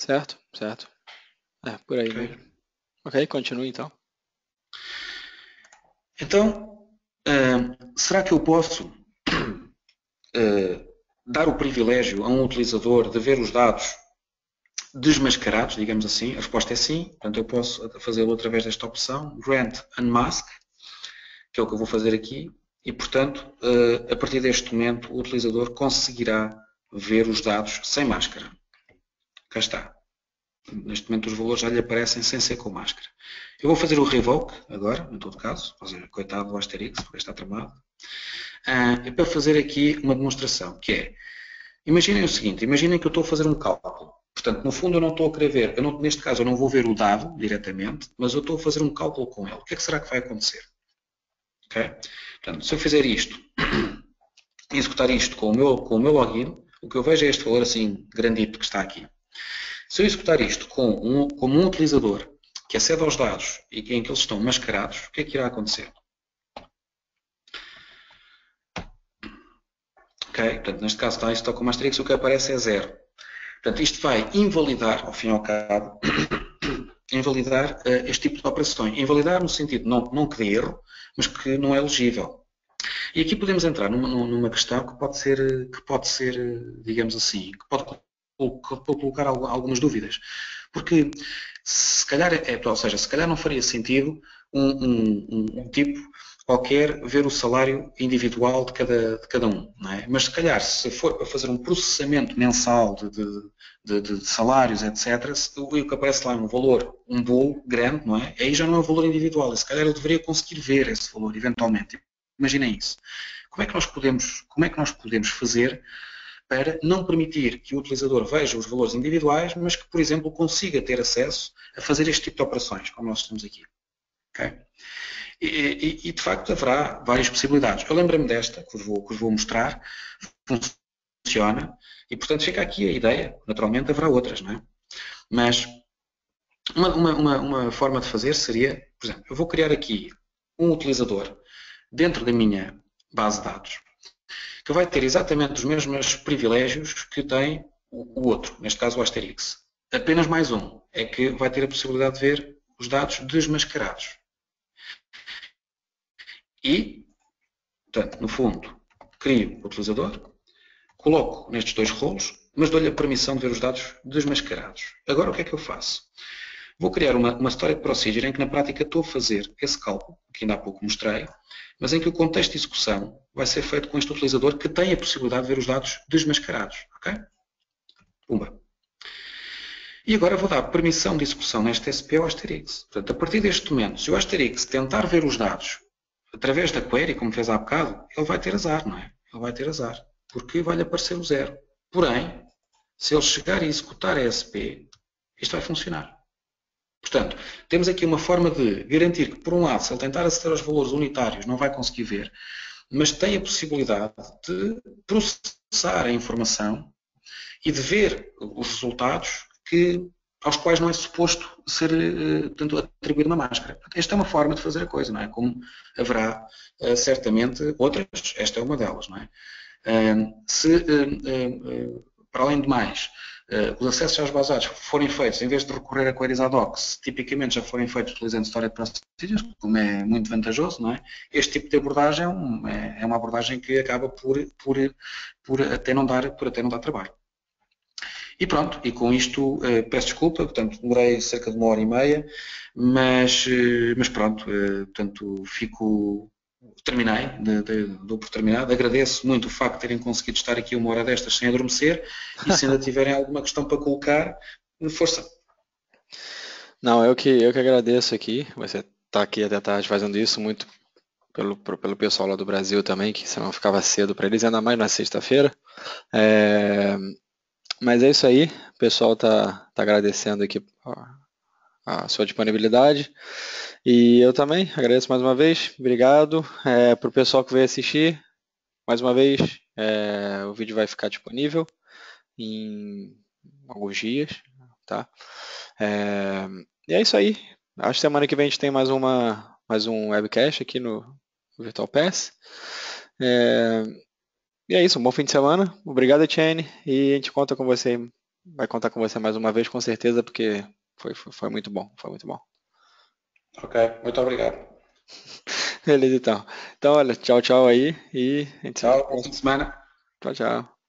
Certo, certo. É, por aí okay. mesmo. Ok, continue então. Então, uh, será que eu posso uh, dar o privilégio a um utilizador de ver os dados desmascarados, digamos assim? A resposta é sim. Portanto, eu posso fazê-lo através desta opção, Grant Unmask, que é o que eu vou fazer aqui. E, portanto, uh, a partir deste momento, o utilizador conseguirá ver os dados sem máscara. Cá está. Neste momento os valores já lhe aparecem sem ser com máscara. Eu vou fazer o revoke agora, em todo caso, fazer, coitado do Asterix, porque está tramado. Ah, é para fazer aqui uma demonstração, que é, imaginem o seguinte, imaginem que eu estou a fazer um cálculo. Portanto, no fundo eu não estou a querer ver, não, neste caso eu não vou ver o dado diretamente, mas eu estou a fazer um cálculo com ele. O que é que será que vai acontecer? Okay? Portanto, se eu fizer isto, executar isto com o meu, com o meu login, o que eu vejo é este valor assim, grandito que está aqui. Se eu executar isto com um, como um utilizador que acede aos dados e em que eles estão mascarados, o que é que irá acontecer? Ok? Portanto, neste caso está, isto está com Masterix, o que aparece é zero. Portanto, isto vai invalidar, ao fim e ao cabo, invalidar uh, este tipo de operações. Invalidar no sentido não, não que dê erro, mas que não é legível. E aqui podemos entrar numa, numa questão que pode ser, que pode ser, digamos assim, que pode colocar algumas dúvidas. Porque se calhar, é, ou seja, se calhar não faria sentido um, um, um tipo qualquer ver o salário individual de cada, de cada um. É? Mas se calhar, se for para fazer um processamento mensal de, de, de, salários, etc., o que aparece lá é um valor, um bolo grande, não é? Aí já não é um valor individual. E se calhar eu deveria conseguir ver esse valor, eventualmente. Imaginem isso. Como é que nós podemos, como é que nós podemos fazer para não permitir que o utilizador veja os valores individuais, mas que, por exemplo, consiga ter acesso a fazer este tipo de operações, como nós temos aqui. Okay? E, e, e, de facto haverá várias possibilidades. Eu lembro-me desta, que vos, vou, que vos vou mostrar, funciona, e portanto fica aqui a ideia, naturalmente haverá outras, não é? Mas uma, uma, uma forma de fazer seria, por exemplo, eu vou criar aqui um utilizador dentro da minha base de dados, que vai ter exatamente os mesmos privilégios que tem o outro, neste caso o Asterix. Apenas mais um, é que vai ter a possibilidade de ver os dados desmascarados. E, portanto, no fundo, crio o utilizador, coloco nestes dois rolos, mas dou-lhe a permissão de ver os dados desmascarados. Agora o que é que eu faço? Vou criar uma, uma história de procedure em que na prática estou a fazer esse cálculo, que ainda há pouco mostrei, mas em que o contexto de execução vai ser feito com este utilizador que tem a possibilidade de ver os dados desmascarados. Ok? Pumba. E agora vou dar permissão de execução neste SP ao Asterix. Portanto, a partir deste momento, se o Asterix tentar ver os dados através da query, como fez há bocado, ele vai ter azar, não é? Ele vai ter azar, porque vai-lhe aparecer o zero. Porém, se ele chegar a executar a SP, isto vai funcionar. Portanto, temos aqui uma forma de garantir que, por um lado, se ele tentar aceder aos valores unitários, não vai conseguir ver, mas tem a possibilidade de processar a informação e de ver os resultados que, aos quais não é suposto ser portanto, eh, atribuído uma máscara. Esta é uma forma de fazer a coisa, não é? Como haverá uh, certamente outras, esta é uma delas, não é? Se, uh, para além de mais, uh, os acessos às bases forem feitos, em vez de recorrer a queries ad hoc, tipicamente já forem feitos utilizando Storage Procedures, como é muito vantajoso, não é? Este tipo de abordagem é, um, é, é uma abordagem que acaba por, por, por, até não dar, por até não dar trabalho. E pronto, e com isto uh, peço desculpa, portanto demorei cerca de uma hora e meia, mas, uh, mas pronto, portanto fico terminei, de, de, dou por terminado. Agradeço muito o facto de terem conseguido estar aqui uma hora destas sem adormecer e se ainda tiverem alguma questão para colocar, força. Não, eu que, eu que agradeço aqui, você está aqui até tarde fazendo isso, muito pelo, pelo pessoal lá do Brasil também, que senão ficava cedo para eles, ainda mais na sexta-feira. É, mas é isso aí, o pessoal está tá agradecendo aqui a sua disponibilidade. E eu também agradeço mais uma vez. Obrigado. É, Para o pessoal que veio assistir, mais uma vez, é, o vídeo vai ficar disponível em alguns dias. Tá? É, e é isso aí. Acho que semana que vem a gente tem mais, uma, mais um webcast aqui no Virtual Pass. É, e é isso, um bom fim de semana. Obrigado, Etienne. E a gente conta com você, vai contar com você mais uma vez, com certeza, porque foi, foi, foi muito bom. Foi muito bom. Ok, muito obrigado. Beleza, então. Então, olha, tchau, tchau aí e Tchau, de semana. Tchau, tchau.